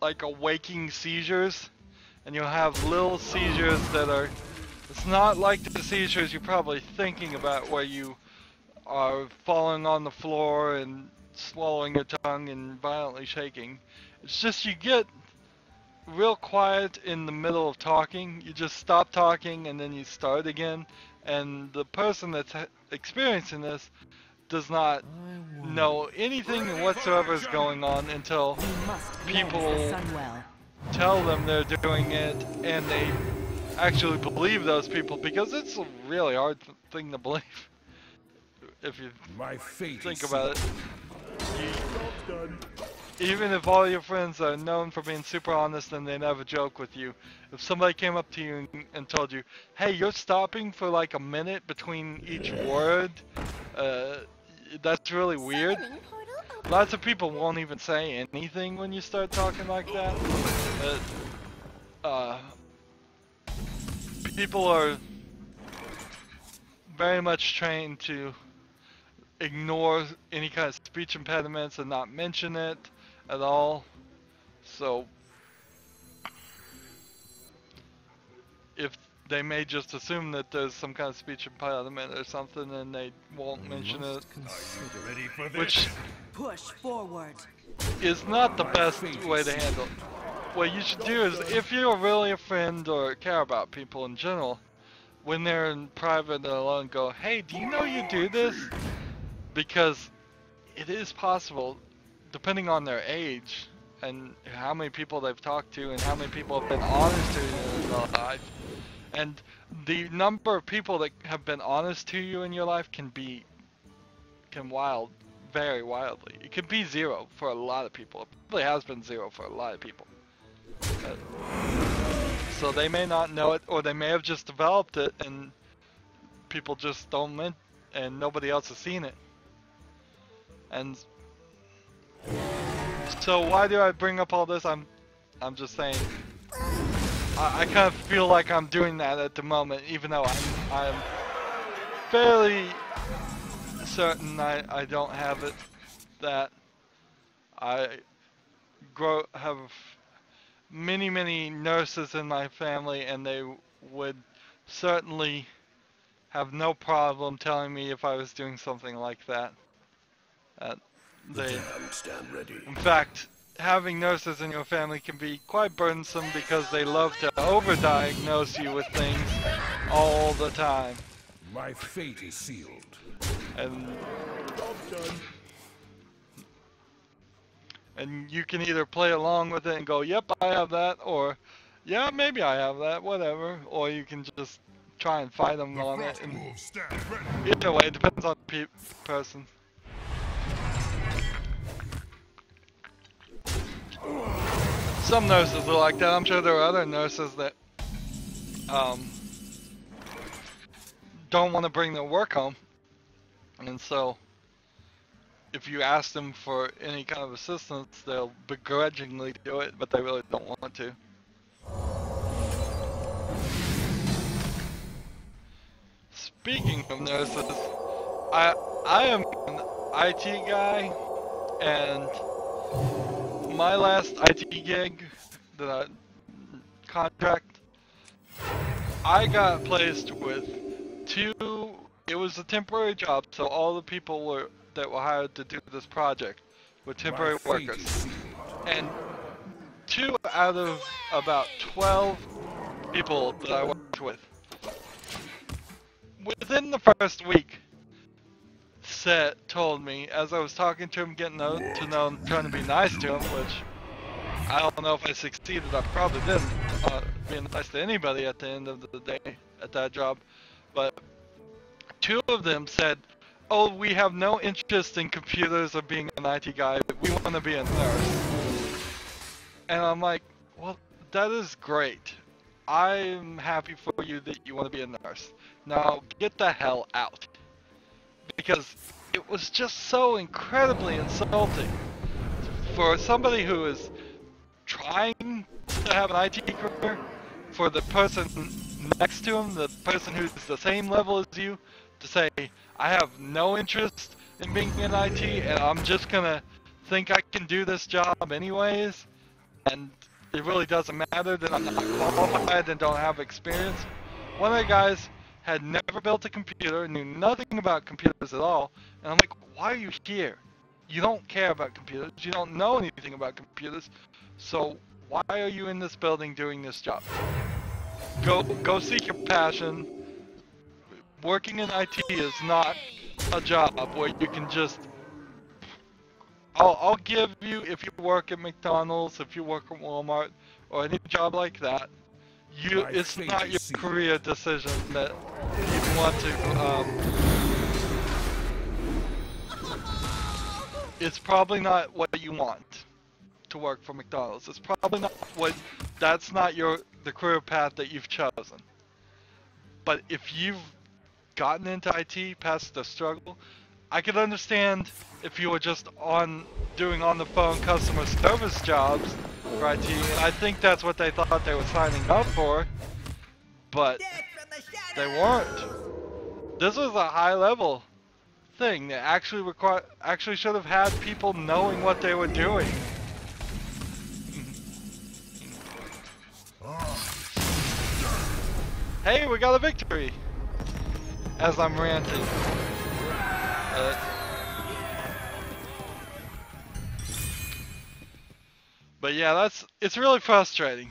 S2: like waking seizures and you'll have little seizures that are it's not like the seizures you're probably thinking about where you are falling on the floor and swallowing your tongue and violently shaking. It's just you get real quiet in the middle of talking. You just stop talking and then you start again. And the person that's experiencing this does not know anything whatsoever is going on until People-
S7: cleanse the Sunwell.
S2: tell them they're doing it and they actually believe those people because it's a really hard th- thing to believe if you
S6: My fate
S2: think about it.
S6: Job's done.
S2: Even if all your friends are known for being super honest and they never joke with you, if somebody came up to you and, and told you, "Hey, you're stopping for like a minute between each word," uh, that's really weird. Lots of people won't even say anything when you start talking like that. Uh, uh, people are very much trained to ignore any kind of speech impediments and not mention it at all. So, if they may just assume that there's some kind of speech impediment or something and they won't mention it,
S1: Ready for this?
S2: which
S7: Push forward.
S2: is not the best way to handle. it. What you should do is, if you're really a friend or care about people in general, when they're in private and alone, go, "Hey, do you know you do this?" Because it is possible, depending on their age and how many people they've talked to and how many people have been honest to you in their life, and the number of people that have been honest to you in your life can be can wild very wildly. It could be zero for a lot of people. It probably has been zero for a lot of people. Uh, so they may not know it, or they may have just developed it, and people just don't men- and nobody else has seen it. And so why do I bring up all this? I'm, I'm just saying. I, I kind of feel like I'm doing that at the moment, even though I'm, I'm fairly certain I, I don't have it that I grow have many many nurses in my family and they would certainly have no problem telling me if I was doing something like that. Uh, they
S6: um, stand ready.
S2: in fact, having nurses in your family can be quite burdensome because they love to overdiagnose you with things all the time.
S6: My fate is sealed.
S2: And
S6: Job's
S2: and you can either play along with it and go, "Yep, I have that," or "Yeah, maybe I have that," whatever. Or you can just try and fight them
S1: The
S2: on it. And
S1: wolves stand ready.
S2: either way, it depends on the pe- person. Some nurses are like that. I'm sure there are other nurses that um, don't want to bring their work home, and so if you ask them for any kind of assistance, they'll begrudgingly do it, but they really don't want to. Speaking of nurses, I I am an IT guy, and my last IT gig that I contract, I got placed with two. It was a temporary job, so all the people were that were hired to do this project were temporary workers and two out of about 12 people that I worked with, within the first week, said, told me, as I was talking to him, getting know, to know him, trying to be nice to him, which I don't know if I succeeded, I probably didn't, uh, being nice to anybody at the end of the day at that job, but two of them said, oh, we have no interest in computers or being an IT guy, we want to be a nurse. And I'm like, well, that is great. I'm happy for you that you want to be a nurse. Now get the hell out. Because it was just so incredibly insulting for somebody who is trying to have an IT career, for the person next to him, the person who's the same level as you, to say, I have no interest in being in IT and I'm just gonna think I can do this job anyways and it really doesn't matter that I'm not qualified and don't have experience. One of the guys had never built a computer, knew nothing about computers at all, and I'm like, why are you here? You don't care about computers, you don't know anything about computers, so Why are you in this building doing this job? Go go seek your passion. Working in IT is not a job where you can just I'll, I'll give you if you work at McDonald's, if you work at Walmart, or any job like that. You, it's not your career decision that you want to. Um, it's probably not what you want to work for McDonald's. It's probably not what. That's not your the career path that you've chosen. But if you've gotten into IT past the struggle, I could understand if you were just on doing on the phone customer service jobs IT, I think that's what they thought they were signing up for. But they weren't. This was a high level thing that actually require actually should have had people knowing what they were doing. Hey, we got a victory! As I'm ranting. Uh, but yeah, that's it's really frustrating.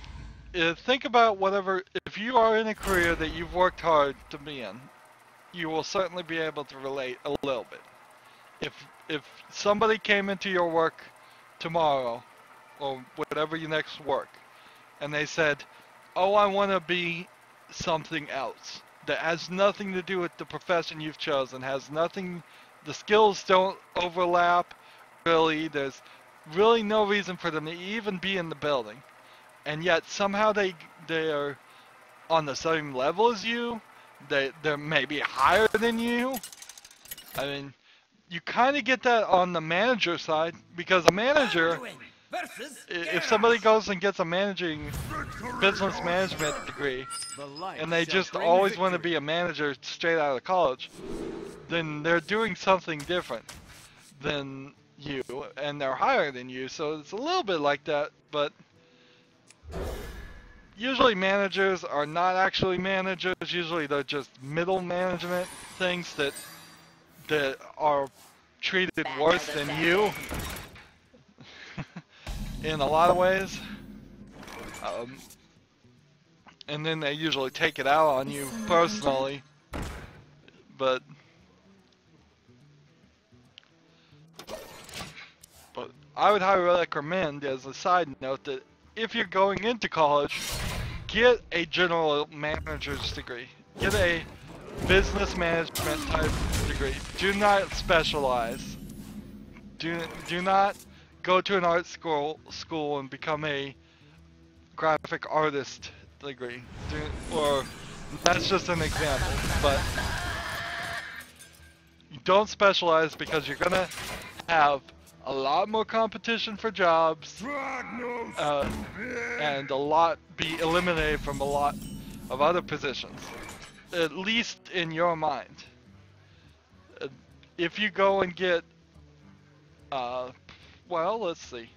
S2: Uh, think about whatever if you are in a career that you've worked hard to be in, you will certainly be able to relate a little bit. If if somebody came into your work tomorrow or whatever your next work and they said, "Oh, I want to be something else that has nothing to do with the profession you've chosen, has nothing the skills don't overlap really. There's really no reason for them to even be in the building. And yet somehow they they are on the same level as you. They they're maybe higher than you. I mean, you kind of get that on the manager side because a manager if somebody goes and gets a managing business management degree and they just always want to be a manager straight out of college, then they're doing something different than you, and they're higher than you. So it's a little bit like that, but usually managers are not actually managers. Usually they're just middle management things that that are treated worse than you [LAUGHS] in a lot of ways. Um, and then they usually take it out on you personally. But I would highly recommend, as a side note, that if you're going into college, get a general manager's degree. Get a business management type degree. Do not specialize. Do do not go to an art school school and become a graphic artist degree. Do, or that's just an example, but don't specialize because you're gonna have a lot more competition for jobs uh, and a lot be eliminated from a lot of other positions, at least in your mind. Uh, if you go and get, uh, well, let's see.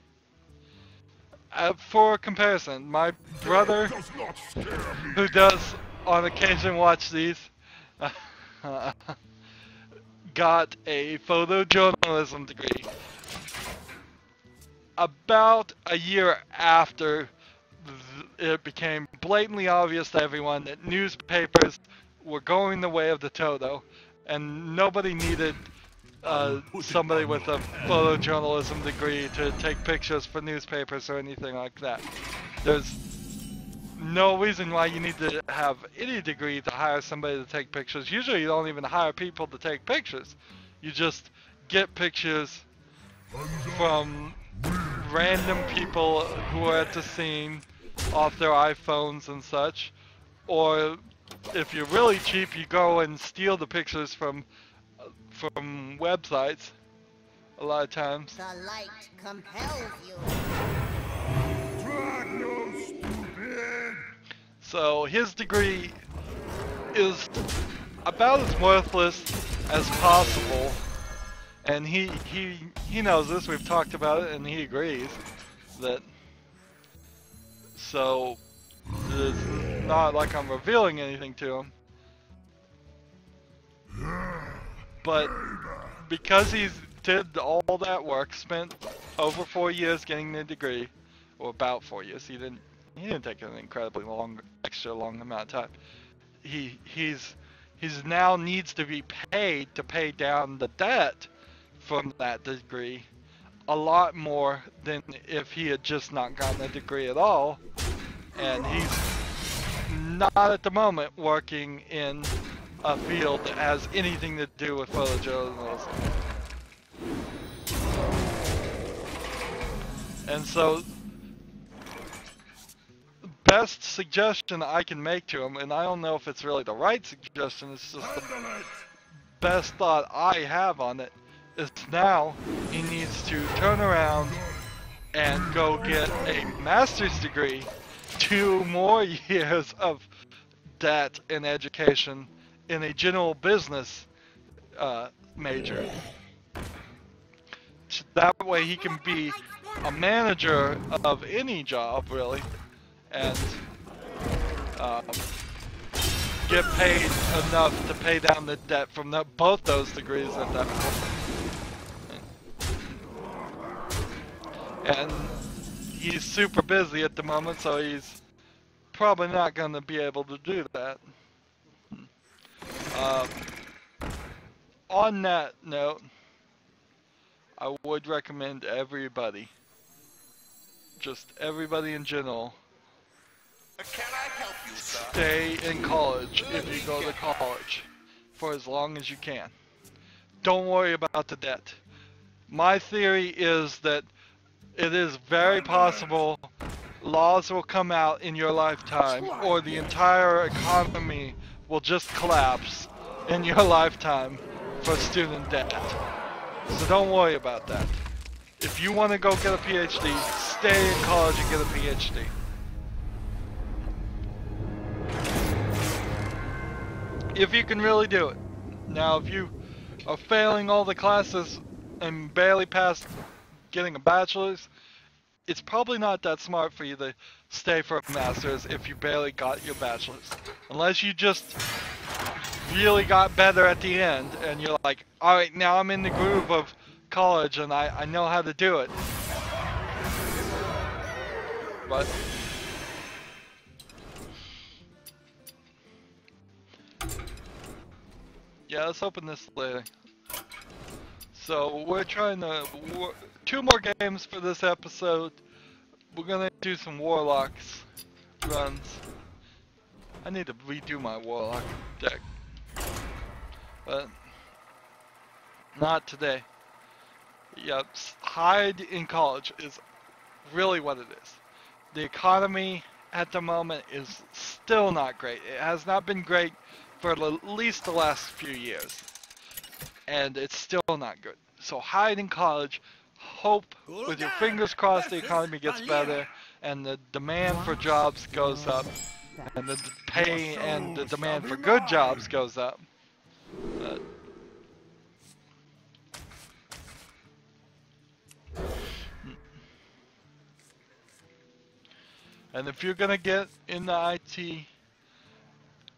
S2: Uh, for comparison, my brother,
S6: Does not scare me.
S2: who does on occasion watch these, [LAUGHS] got a photojournalism degree about a year after it became blatantly obvious to everyone that newspapers were going the way of the Toto, and nobody needed uh, somebody with a photojournalism degree to take pictures for newspapers or anything like that. There's no reason why you need to have any degree to hire somebody to take pictures. Usually you don't even hire people to take pictures. You just get pictures from random people who are at the scene off their iPhones and such. Or if you're really cheap, you go and steal the pictures from from websites a lot of times.
S8: The light compels you.
S2: So his degree is about as worthless as possible, and he he he knows this. We've talked about it, and he agrees that. So it's not like I'm revealing anything to him, but because he's did all that work, spent over four years getting the degree, or about four years. He didn't he didn't take an incredibly long, extra long amount of time. He he's he's now needs to be paid to pay down the debt from that degree a lot more than if he had just not gotten a degree at all. And he's not at the moment working in a field that has anything to do with photojournalism. And so, the best suggestion I can make to him, and I don't know if it's really the right suggestion, it's just the best thought I have on it, is now he needs to turn around and go get a master's degree, two more [LAUGHS] years of debt and education in a general business uh, major. That way he can be a manager of any job, really, and um, get paid enough to pay down the debt from the, both those degrees at that point. And he's super busy at the moment, so he's probably not going to be able to do that. Um, on that note, I would recommend everybody, just everybody in general,
S4: you,
S2: stay in college if you go to college for as long as you can. Don't worry about the debt. My theory is that it is very possible laws will come out in your lifetime or the entire economy will just collapse in your [LAUGHS] lifetime for student debt. So don't worry about that. If you want to go get a PhD, stay in college and get a PhD. if you can really do it. Now, if you are failing all the classes and barely past getting a bachelor's, it's probably not that smart for you to stay for a master's if you barely got your bachelor's. Unless you just really got better at the end and you're like, alright, now I'm in the groove of college and I, I know how to do it. But Yeah, let's open this later. So we're trying to war two more games for this episode. We're gonna do some warlocks runs. I need to redo my warlock deck, but not today. Yep, hide in college is really what it is. The economy at the moment is still not great. It has not been great for at least the last few years. And it's still not good. So hide in college, hope with your fingers crossed the economy gets better and the demand for jobs goes up and the pay and the demand for good jobs goes up. But And if you're gonna get in the IT,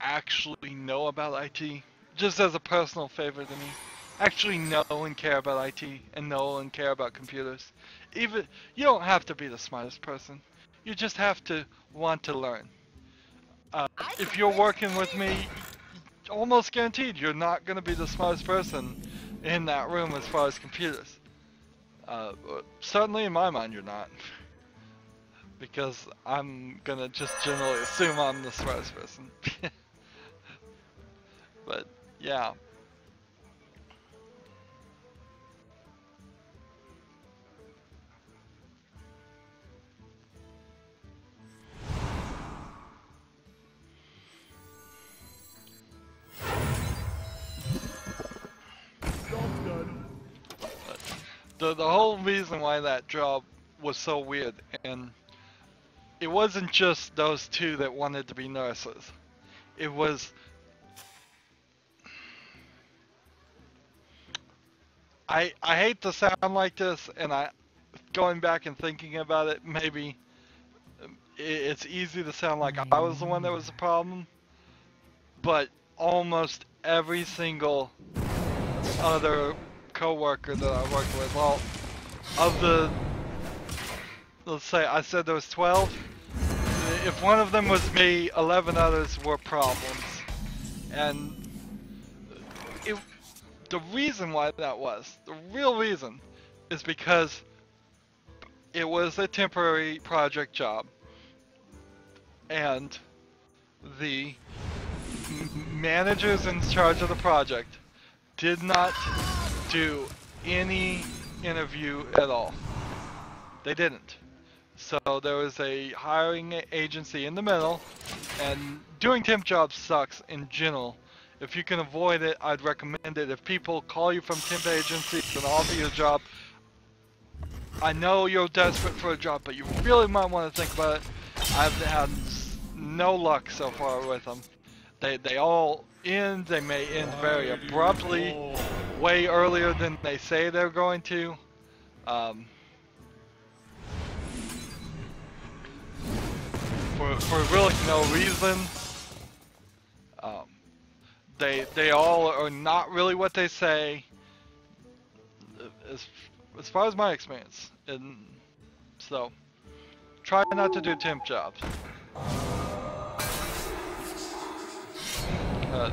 S2: actually know about IT, just as a personal favor to me, actually know and care about IT and know and care about computers. Even you don't have to be the smartest person. You just have to want to learn. Uh, if you're working with me, almost guaranteed you're not gonna be the smartest person in that room as far as computers. Uh, certainly in my mind, you're not. [LAUGHS] because I'm gonna just generally assume I'm the smartest person. [LAUGHS] but yeah. The the whole reason why that job was so weird and it wasn't just those two that wanted to be nurses. It was I I hate to sound like this and I going back and thinking about it maybe it's easy to sound like I was the one that was the problem but almost every single other coworker that I worked with. Well, of the let's say I said there was 12. If one of them was me, 11 others were problems. And it, the reason why that was, the real reason, is because it was a temporary project job. And the managers in charge of the project did not do any interview at all. They didn't. So there was a hiring agency in the middle, and doing temp jobs sucks in general. If you can avoid it, I'd recommend it. If people call you from temp agencies and offer you a job, I know you're desperate for a job, but you really might want to think about it. I've had no luck so far with them. They they all end. They may end very abruptly, way earlier than they say they're going to. Um, for for really no reason. Um, they they all are not really what they say. As as far as my experience, and so try not to do temp jobs. Uh,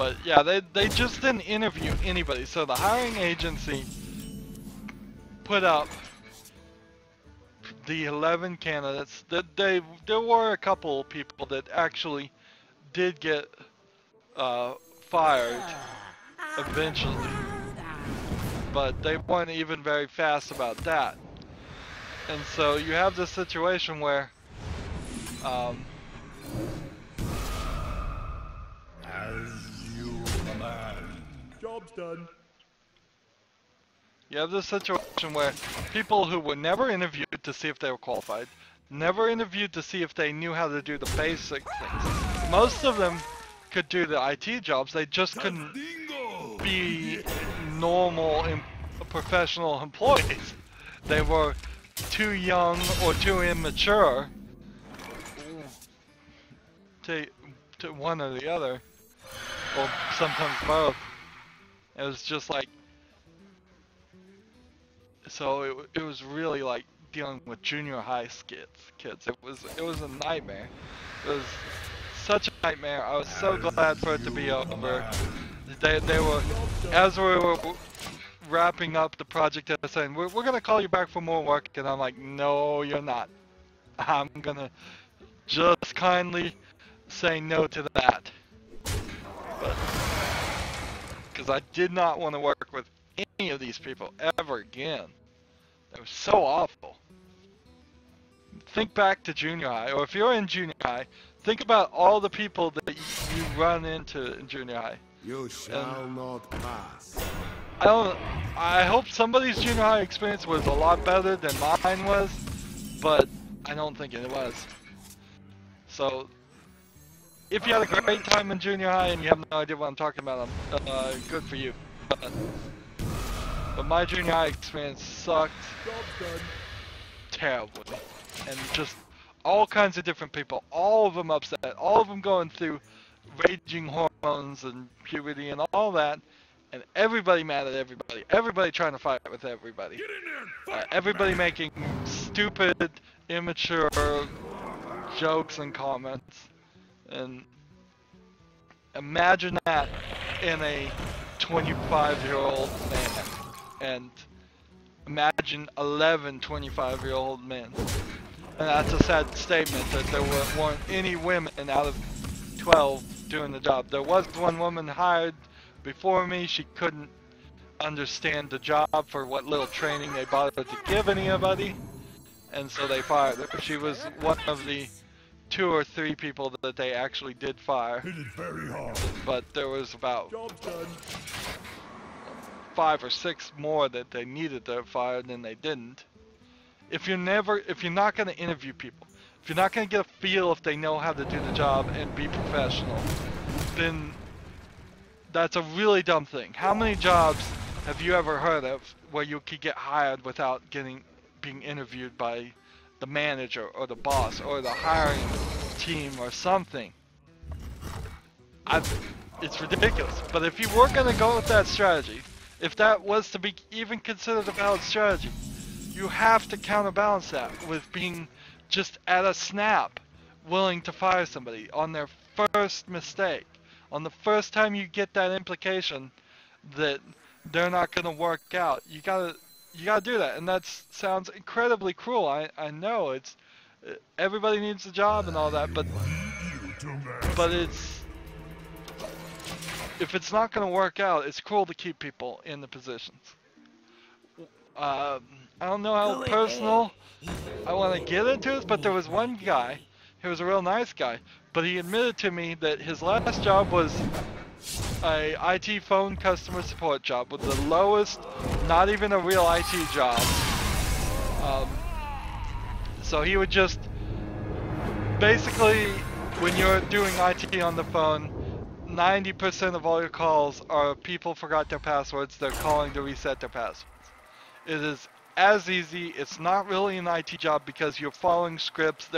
S2: but yeah, they they just didn't interview anybody. So the hiring agency put up the 11 candidates. That they there were a couple people that actually did get uh, fired eventually, but they weren't even very fast about that. And so you have this situation where um.
S6: Job's done.
S2: You have this situation where people who were never interviewed to see if they were qualified, never interviewed to see if they knew how to do the basic things. Most of them could do the IT jobs, they just couldn't be normal professional employees. They were too young or too immature to, to one or the other, or sometimes both. It was just like, so it, it was really like dealing with junior high kids. Kids, it was it was a nightmare. It was such a nightmare. I was so glad for it to be over. They they were as we were wrapping up the project. They were saying we're we're gonna call you back for more work, and I'm like, no, you're not. I'm gonna just kindly say no to that. But because I did not want to work with any of these people ever again. They were so awful. Think back to junior high, or if you're in junior high, think about all the people that you run into in junior high.
S9: You shall not pass.
S2: I don't. I hope somebody's junior high experience was a lot better than mine was, but I don't think it was. So, if you had a great time in junior high and you have no idea what I'm talking about, I'm, uh, good for you. But, but my junior high experience sucked terribly, and just all kinds of different people, all of them upset, all of them going through raging hormones and puberty and all that, and everybody mad at everybody, everybody trying to fight with everybody,
S1: Get in there
S2: uh, everybody making stupid, immature jokes and comments, and imagine that in a 25 year old man, and imagine 11 25 year old men. And that's a sad statement that there were, weren't any women out of 12 doing the job. There was one woman hired before me. She couldn't understand the job for what little training they bothered to give anybody. And so they fired her. She was one of the two or three people that they actually did fire.
S1: Hit it very hard.
S2: But there was about five or six more that they needed to fire than they didn't. If you're never, if you're not going to interview people, if you're not going to get a feel if they know how to do the job and be professional, then that's a really dumb thing. How many jobs have you ever heard of where you could get hired without getting being interviewed by the manager or the boss or the hiring team or something? I, it's ridiculous. But if you were going to go with that strategy, if that was to be even considered a valid strategy, you have to counterbalance that with being just at a snap willing to fire somebody on their first mistake. On the first time you get that implication that they're not going to work out, you gotta you gotta do that, and that sounds incredibly cruel. I I know it's everybody needs a job and all that, but
S1: You to master.
S2: but it's if it's not going to work out, it's cruel to keep people in the positions. Um, I don't know how personal I want to get into this, but there was one guy He was a real nice guy, but he admitted to me that his last job was a IT phone customer support job with the lowest, not even a real IT job. Um, so he would just basically, when you're doing IT on the phone, 90% of all your calls are people forgot their passwords, they're calling to reset their passwords. It is as easy, it's not really an IT job because you're following scripts,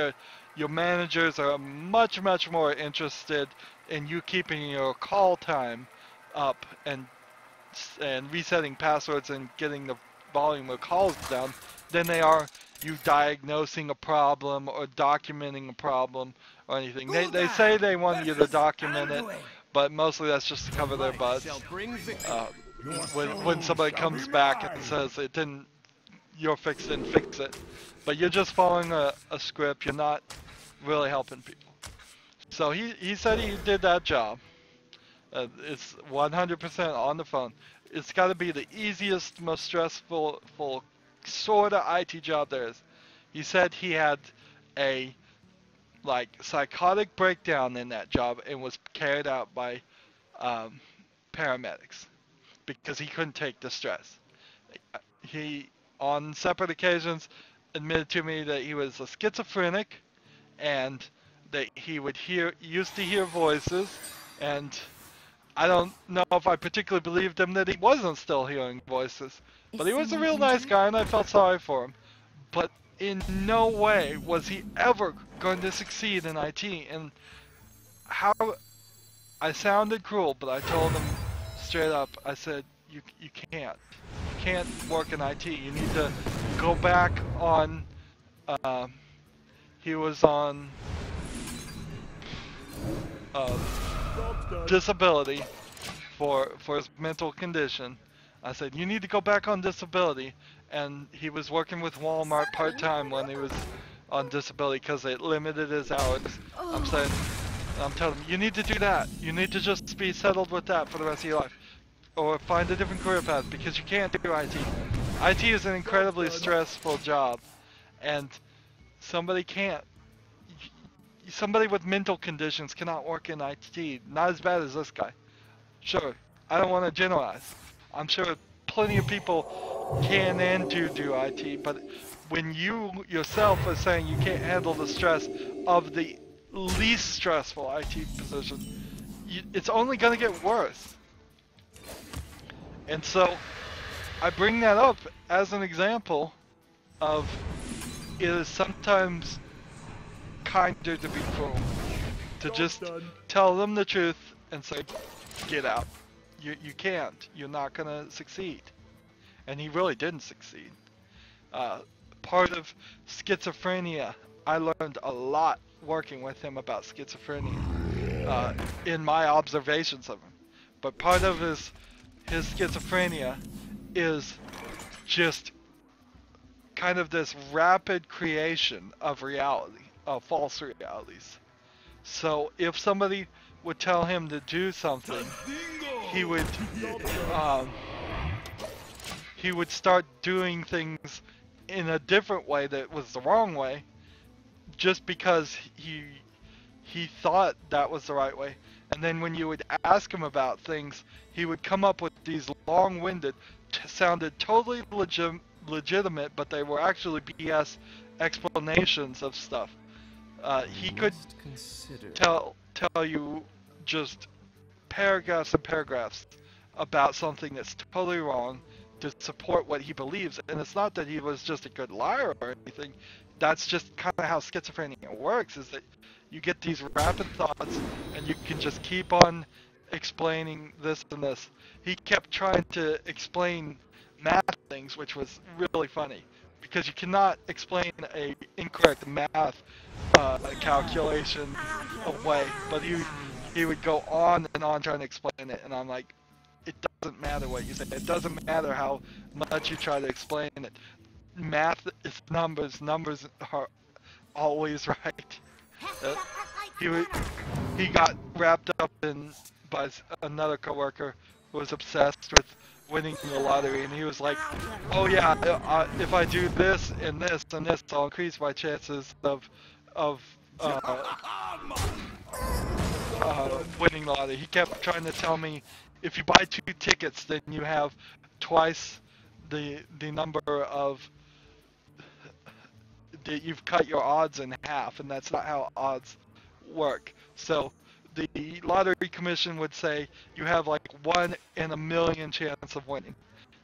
S2: your managers are much, much more interested in you keeping your call time up and and resetting passwords and getting the volume of calls down than they are you diagnosing a problem or documenting a problem or anything. They, they say they want you to document it, but mostly that's just to cover their butts.
S3: Shall bring victory.
S2: Uh, when when somebody comes back and says it didn't, your fix didn't fix it, but you're just following a, a script. You're not really helping people. So he he said he did that job. Uh, it's 100% on the phone. It's got to be the easiest, most stressful, full sort of IT job there is. He said he had a like psychotic breakdown in that job and was carried out by um, paramedics because he couldn't take the stress. He, on separate occasions, admitted to me that he was a schizophrenic and that he would hear, used to hear voices, and I don't know if I particularly believed him that he wasn't still hearing voices. But he was a real nice guy and I felt sorry for him. But in no way was he ever going to succeed in IT. And how I sounded cruel, but I told him straight up. I said, "You you can't, you can't work in IT. You need to go back on." Uh, he was on disability for for his mental condition. I said, "You need to go back on disability." And he was working with Walmart part time when he was on disability because it limited his hours. I'm oh. saying, I'm telling him, you need to do that. You need to just be settled with that for the rest of your life, or find a different career path because you can't do IT. IT is an incredibly stressful job, and somebody can't. Somebody with mental conditions cannot work in IT. Not as bad as this guy. Sure, I don't want to generalize. I'm sure plenty of people can and do do IT, but when you yourself are saying you can't handle the stress of the least stressful IT position, you, it's only going to get worse. And so, I bring that up as an example of it is sometimes kinder to be cruel. To just
S6: done.
S2: tell them the truth and say, get out. You, you can't. You're not going to succeed. And he really didn't succeed. Uh, part of schizophrenia, I learned a lot working with him about schizophrenia uh, in my observations of him. But part of his his schizophrenia is just kind of this rapid creation of reality, of false realities. So if somebody would tell him to do something, he would um, he would start doing things in a different way that was the wrong way, just because he he thought that was the right way. And then when you would ask him about things, he would come up with these long-winded, sounded totally legit, legitimate, but they were actually BS explanations of stuff. Uh, he could tell tell you just paragraphs and paragraphs about something that's totally wrong to support what he believes. And it's not that he was just a good liar or anything. That's just kind of how schizophrenia works. Is that you get these rapid thoughts and you can just keep on explaining this and this. He kept trying to explain math things, which was really funny. because you cannot explain a incorrect math uh, calculation away. But he he would go on and on trying to explain it, and I'm like, it doesn't matter what you say. It doesn't matter how much you try to explain it. Math is numbers. Numbers are always [LAUGHS] right. Uh, he would, he got wrapped up in by another coworker who was obsessed with winning the lottery, and he was like, "Oh yeah, uh, uh, if I do this and this and this, I'll increase my chances of of uh, uh, winning the lottery." He kept trying to tell me, if you buy two tickets, then you have twice the the number of that you've cut your odds in half, and that's not how odds work. So the lottery commission would say you have like one in a million chance of winning.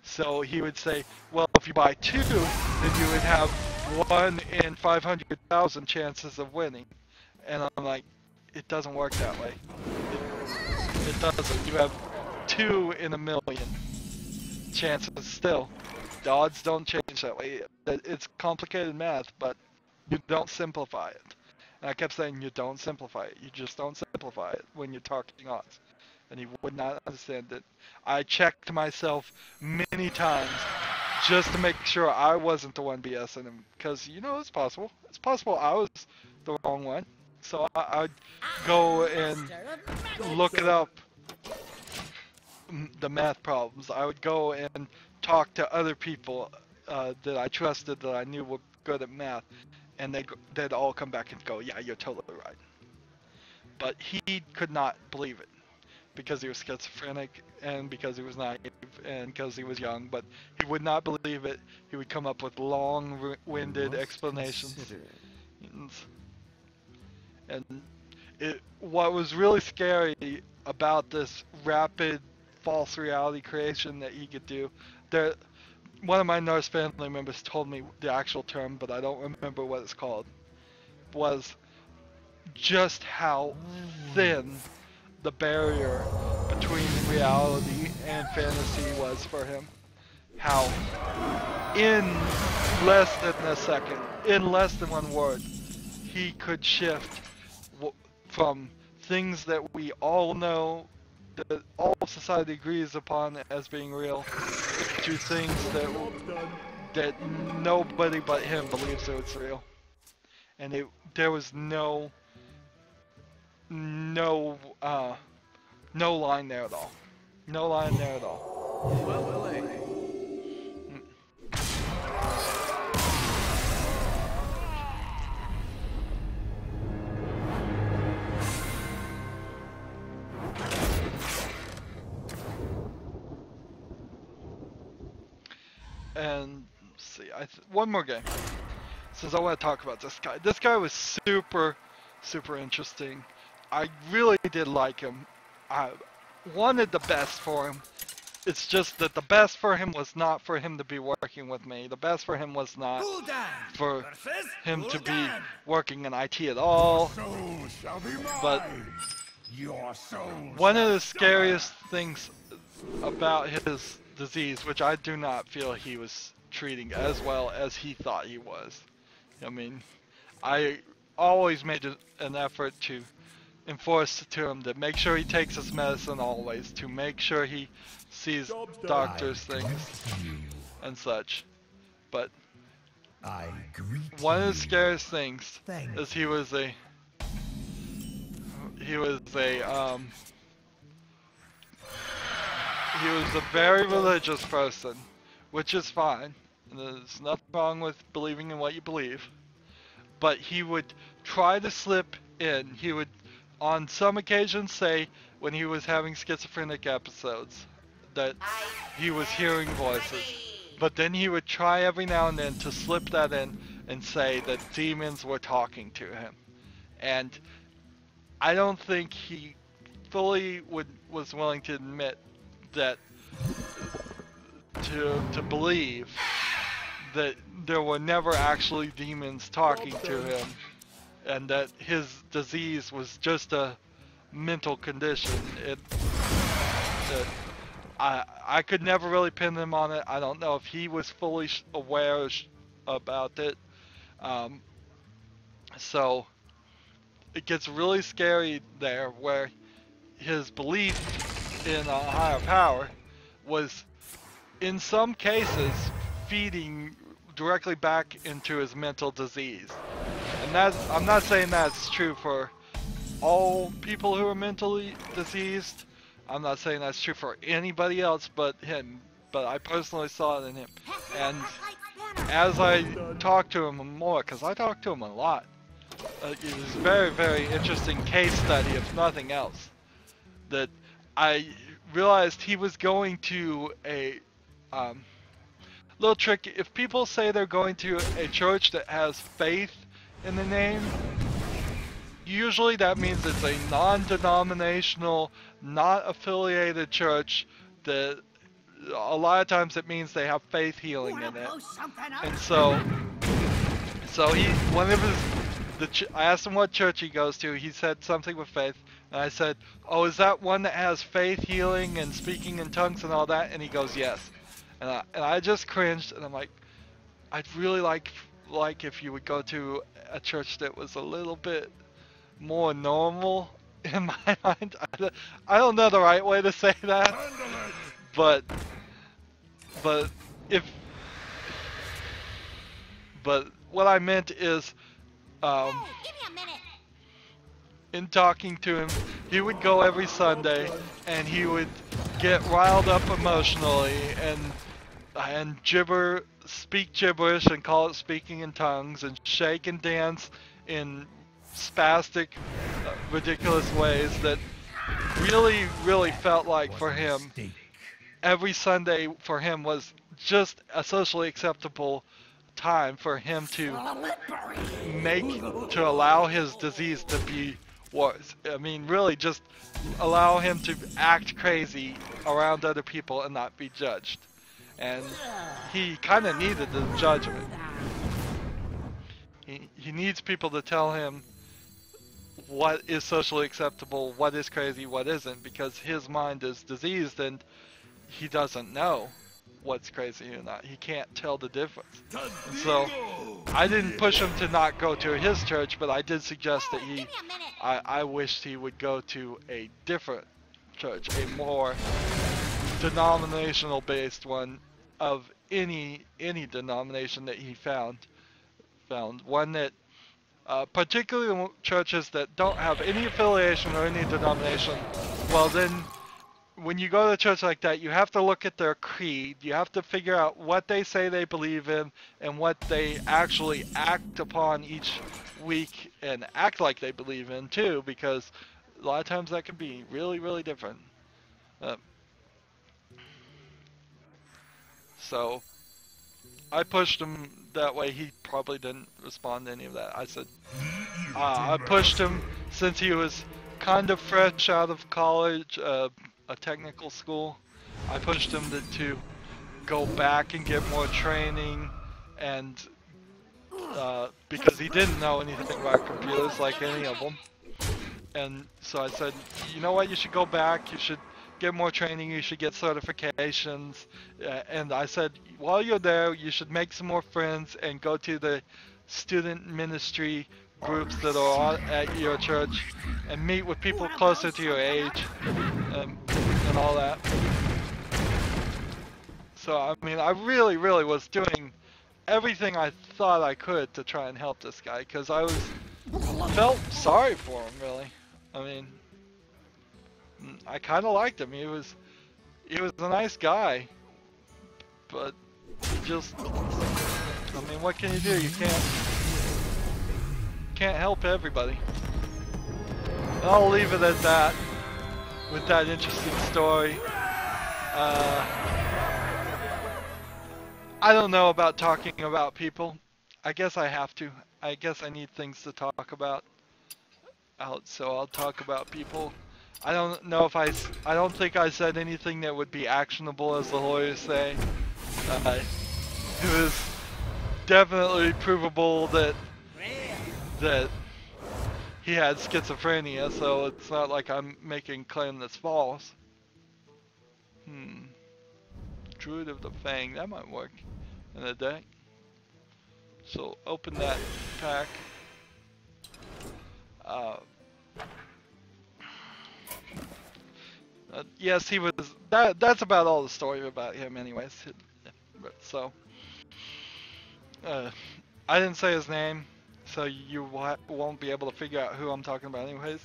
S2: So he would say, well, if you buy two, then you would have one in 500,000 chances of winning. And I'm like, it doesn't work that way. It, it doesn't. You have two in a million chances still. The odds don't change that way. It's complicated math, but you don't simplify it. And I kept saying you don't simplify it. You just don't simplify it when you're talking odds. And he would not understand it. I checked myself many times just to make sure I wasn't the one BSing him. Because, you know, it's possible. It's possible I was the wrong one. So I, I'd go and look it up, the math problems. I would go and talk to other people uh, that I trusted that I knew were good at math, and they they'd all come back and go, "Yeah, you're totally right." But he could not believe it because he was schizophrenic and because he was naive and because he was young. But he would not believe it. He would come up with long-winded explanations. And- And it, what was really scary about this rapid false reality creation that he could do, there, one of my nurse family members told me the actual term, but I don't remember what it's called, was just how thin the barrier between reality and fantasy was for him. How in less than a second, in less than one word, he could shift from things that we all know that all society agrees upon as being real to things that that nobody but him believes it's real. And it there was no no uh no line there at all. No line there at all.
S3: Well.
S2: And see, I one more game. Since I want to talk about this guy. This guy was super, super interesting. I really did like him. I wanted the best for him. It's just that the best for him was not for him to be working with me. The best for him was not for him to be working in IT at all.
S1: Soul shall be mine.
S2: But one of the scariest things about his disease, which I do not feel he was treating as well as he thought he was. I mean, I always made an effort to enforce to him to make sure he takes his medicine always, to make sure he sees doctors things and such. But
S1: I greet
S2: one of the
S1: you.
S2: scariest things
S1: Thank
S2: is he was a he was a um he was a very religious person, which is fine. There's nothing wrong with believing in what you believe. But he would try to slip in. He would on some occasions say when he was having schizophrenic episodes that he was hearing voices. But then he would try every now and then to slip that in and say that demons were talking to him. And I don't think he fully would was willing to admit that to to believe that there were never actually demons talking to him and that his disease was just a mental condition. It that I I could never really pin him on it. I don't know if he was fully aware about it. Um, so it gets really scary there, where his belief in a higher power was, in some cases, feeding directly back into his mental disease. And that's, I'm not saying that's true for all people who are mentally diseased. I'm not saying that's true for anybody else but him. But I personally saw it in him. And as I talked to him more, because I talked to him a lot, uh, it was a very, very interesting case study, if nothing else. That I realized he was going to a um, little trick. If people say they're going to a church that has faith in the name, usually that means it's a non-denominational, not affiliated church that a lot of times it means they have faith healing in it. And so, so he, one of his, the ch- I asked him what church he goes to. He said something with faith, and I said, "Oh, is that one that has faith healing and speaking in tongues and all that?" And he goes, "Yes." And I, and I just cringed, and I'm like, I'd really like like if you would go to a church that was a little bit more normal [LAUGHS] in my mind. I don't- know the right way to say that, but but if but what I meant is um,
S8: Give me a minute.
S2: in talking to him, he would go every Sunday and he would get riled up emotionally and and gibber, speak gibberish and call it speaking in tongues and shake and dance in spastic, uh, ridiculous ways that really, really felt like for him every Sunday for him was just a socially acceptable time for him to make to allow his disease to be worse. I mean, really just allow him to act crazy around other people and not be judged. And he kind of needed the judgment. He, he needs people to tell him what is socially acceptable, what is crazy, what isn't, because his mind is diseased and he doesn't know what's crazy or not. He can't tell the difference. And so I didn't push him to not go to his church, but I did suggest that he. I, I wished he would go to a different church, a more denominational based one of any any denomination that he found found. One that uh, particularly churches that don't have any affiliation or any denomination well then when you go to a church like that you have to look at their creed. You have to figure out what they say they believe in and what they actually act upon each week and act like they believe in too because a lot of times that can be really really different. Uh, so I pushed him that way. He probably didn't respond to any of that. I said, uh, I pushed him since he was kind of fresh out of college, uh, a technical school. I pushed him to, to go back and get more training and uh, because he didn't know anything about computers like any of them. And so I said, you know what, you should go back, you should get more training, you should get certifications. Uh, and I said, while you're there, you should make some more friends and go to the student ministry groups that are at your church and meet with people closer to your age um, and all that. So, I mean, I really, really was doing everything I thought I could to try and help this guy because I was felt sorry for him, really. I mean, I kind of liked him. He was he was a nice guy, but just I mean, what can you do? You can't can't help everybody. I'll leave it at that with that interesting story. Uh, I don't know about talking about people. I guess I have to. I guess I need things to talk about out, so I'll talk about people. I don't know if I, I don't think I said anything that would be actionable, as the lawyers say. Uh, it was definitely provable that that he had schizophrenia, so it's not like I'm making claim that's false. Hmm. Druid of the Fang, that might work in a deck. So open that pack. Uh, uh, yes, he was. That that's about all the story about him, anyways. But so, uh, I didn't say his name, so you won't be able to figure out who I'm talking about, anyways.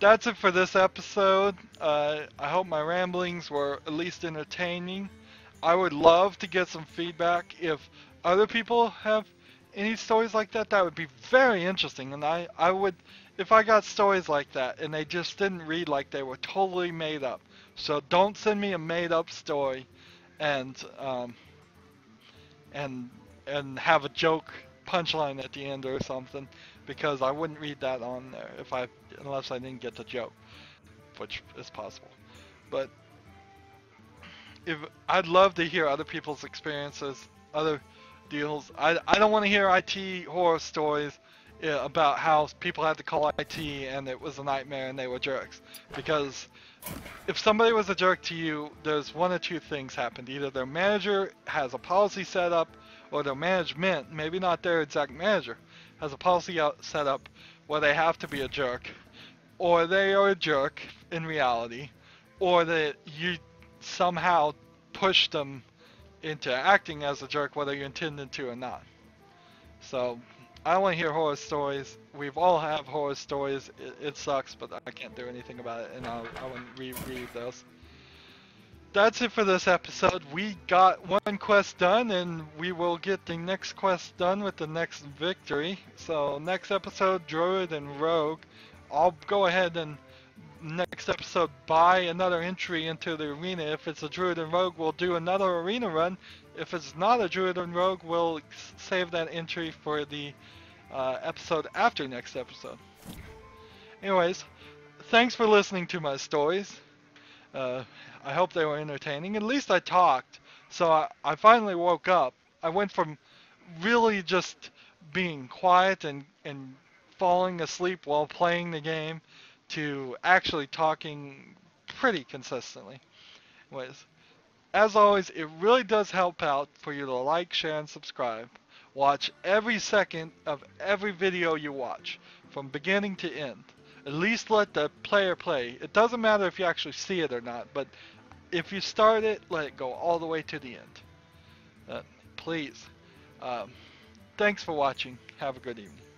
S2: That's it for this episode. Uh, I hope my ramblings were at least entertaining. I would love to get some feedback if other people have any stories like that. That would be very interesting, and I I would if I got stories like that and they just didn't read like they were totally made up. So don't send me a made up story and um and and have a joke punchline at the end or something because I wouldn't read that on there if I unless I didn't get the joke, which is possible. But if I'd love to hear other people's experiences, other deals. I I don't want to hear IT horror stories yeah, about how people had to call IT and it was a nightmare and they were jerks. Because if somebody was a jerk to you, there's one or two things happened. Either their manager has a policy set up, or their management, maybe not their exact manager, has a policy set up where they have to be a jerk, or they are a jerk in reality, or that you somehow pushed them into acting as a jerk whether you intended to or not. So I want to hear horror stories. We've all have horror stories. It, it sucks, but I can't do anything about it, and I'll, I reread those. That's it for this episode. We got one quest done, and we will get the next quest done with the next victory. So next episode, Druid and Rogue. I'll go ahead and next episode buy another entry into the arena. If it's a Druid and Rogue, we'll do another arena run. If it's not a Druid and Rogue, we'll save that entry for the uh, episode after next episode. Anyways, thanks for listening to my stories. Uh, I hope they were entertaining. At least I talked. So I, I finally woke up. I went from really just being quiet and, and falling asleep while playing the game to actually talking pretty consistently. Anyways, as always, it really does help out for you to like, share, and subscribe. Watch every second of every video you watch, from beginning to end. At least let the player play. It doesn't matter if you actually see it or not, but if you start it, let it go all the way to the end. Uh, please. Um, thanks for watching. Have a good evening.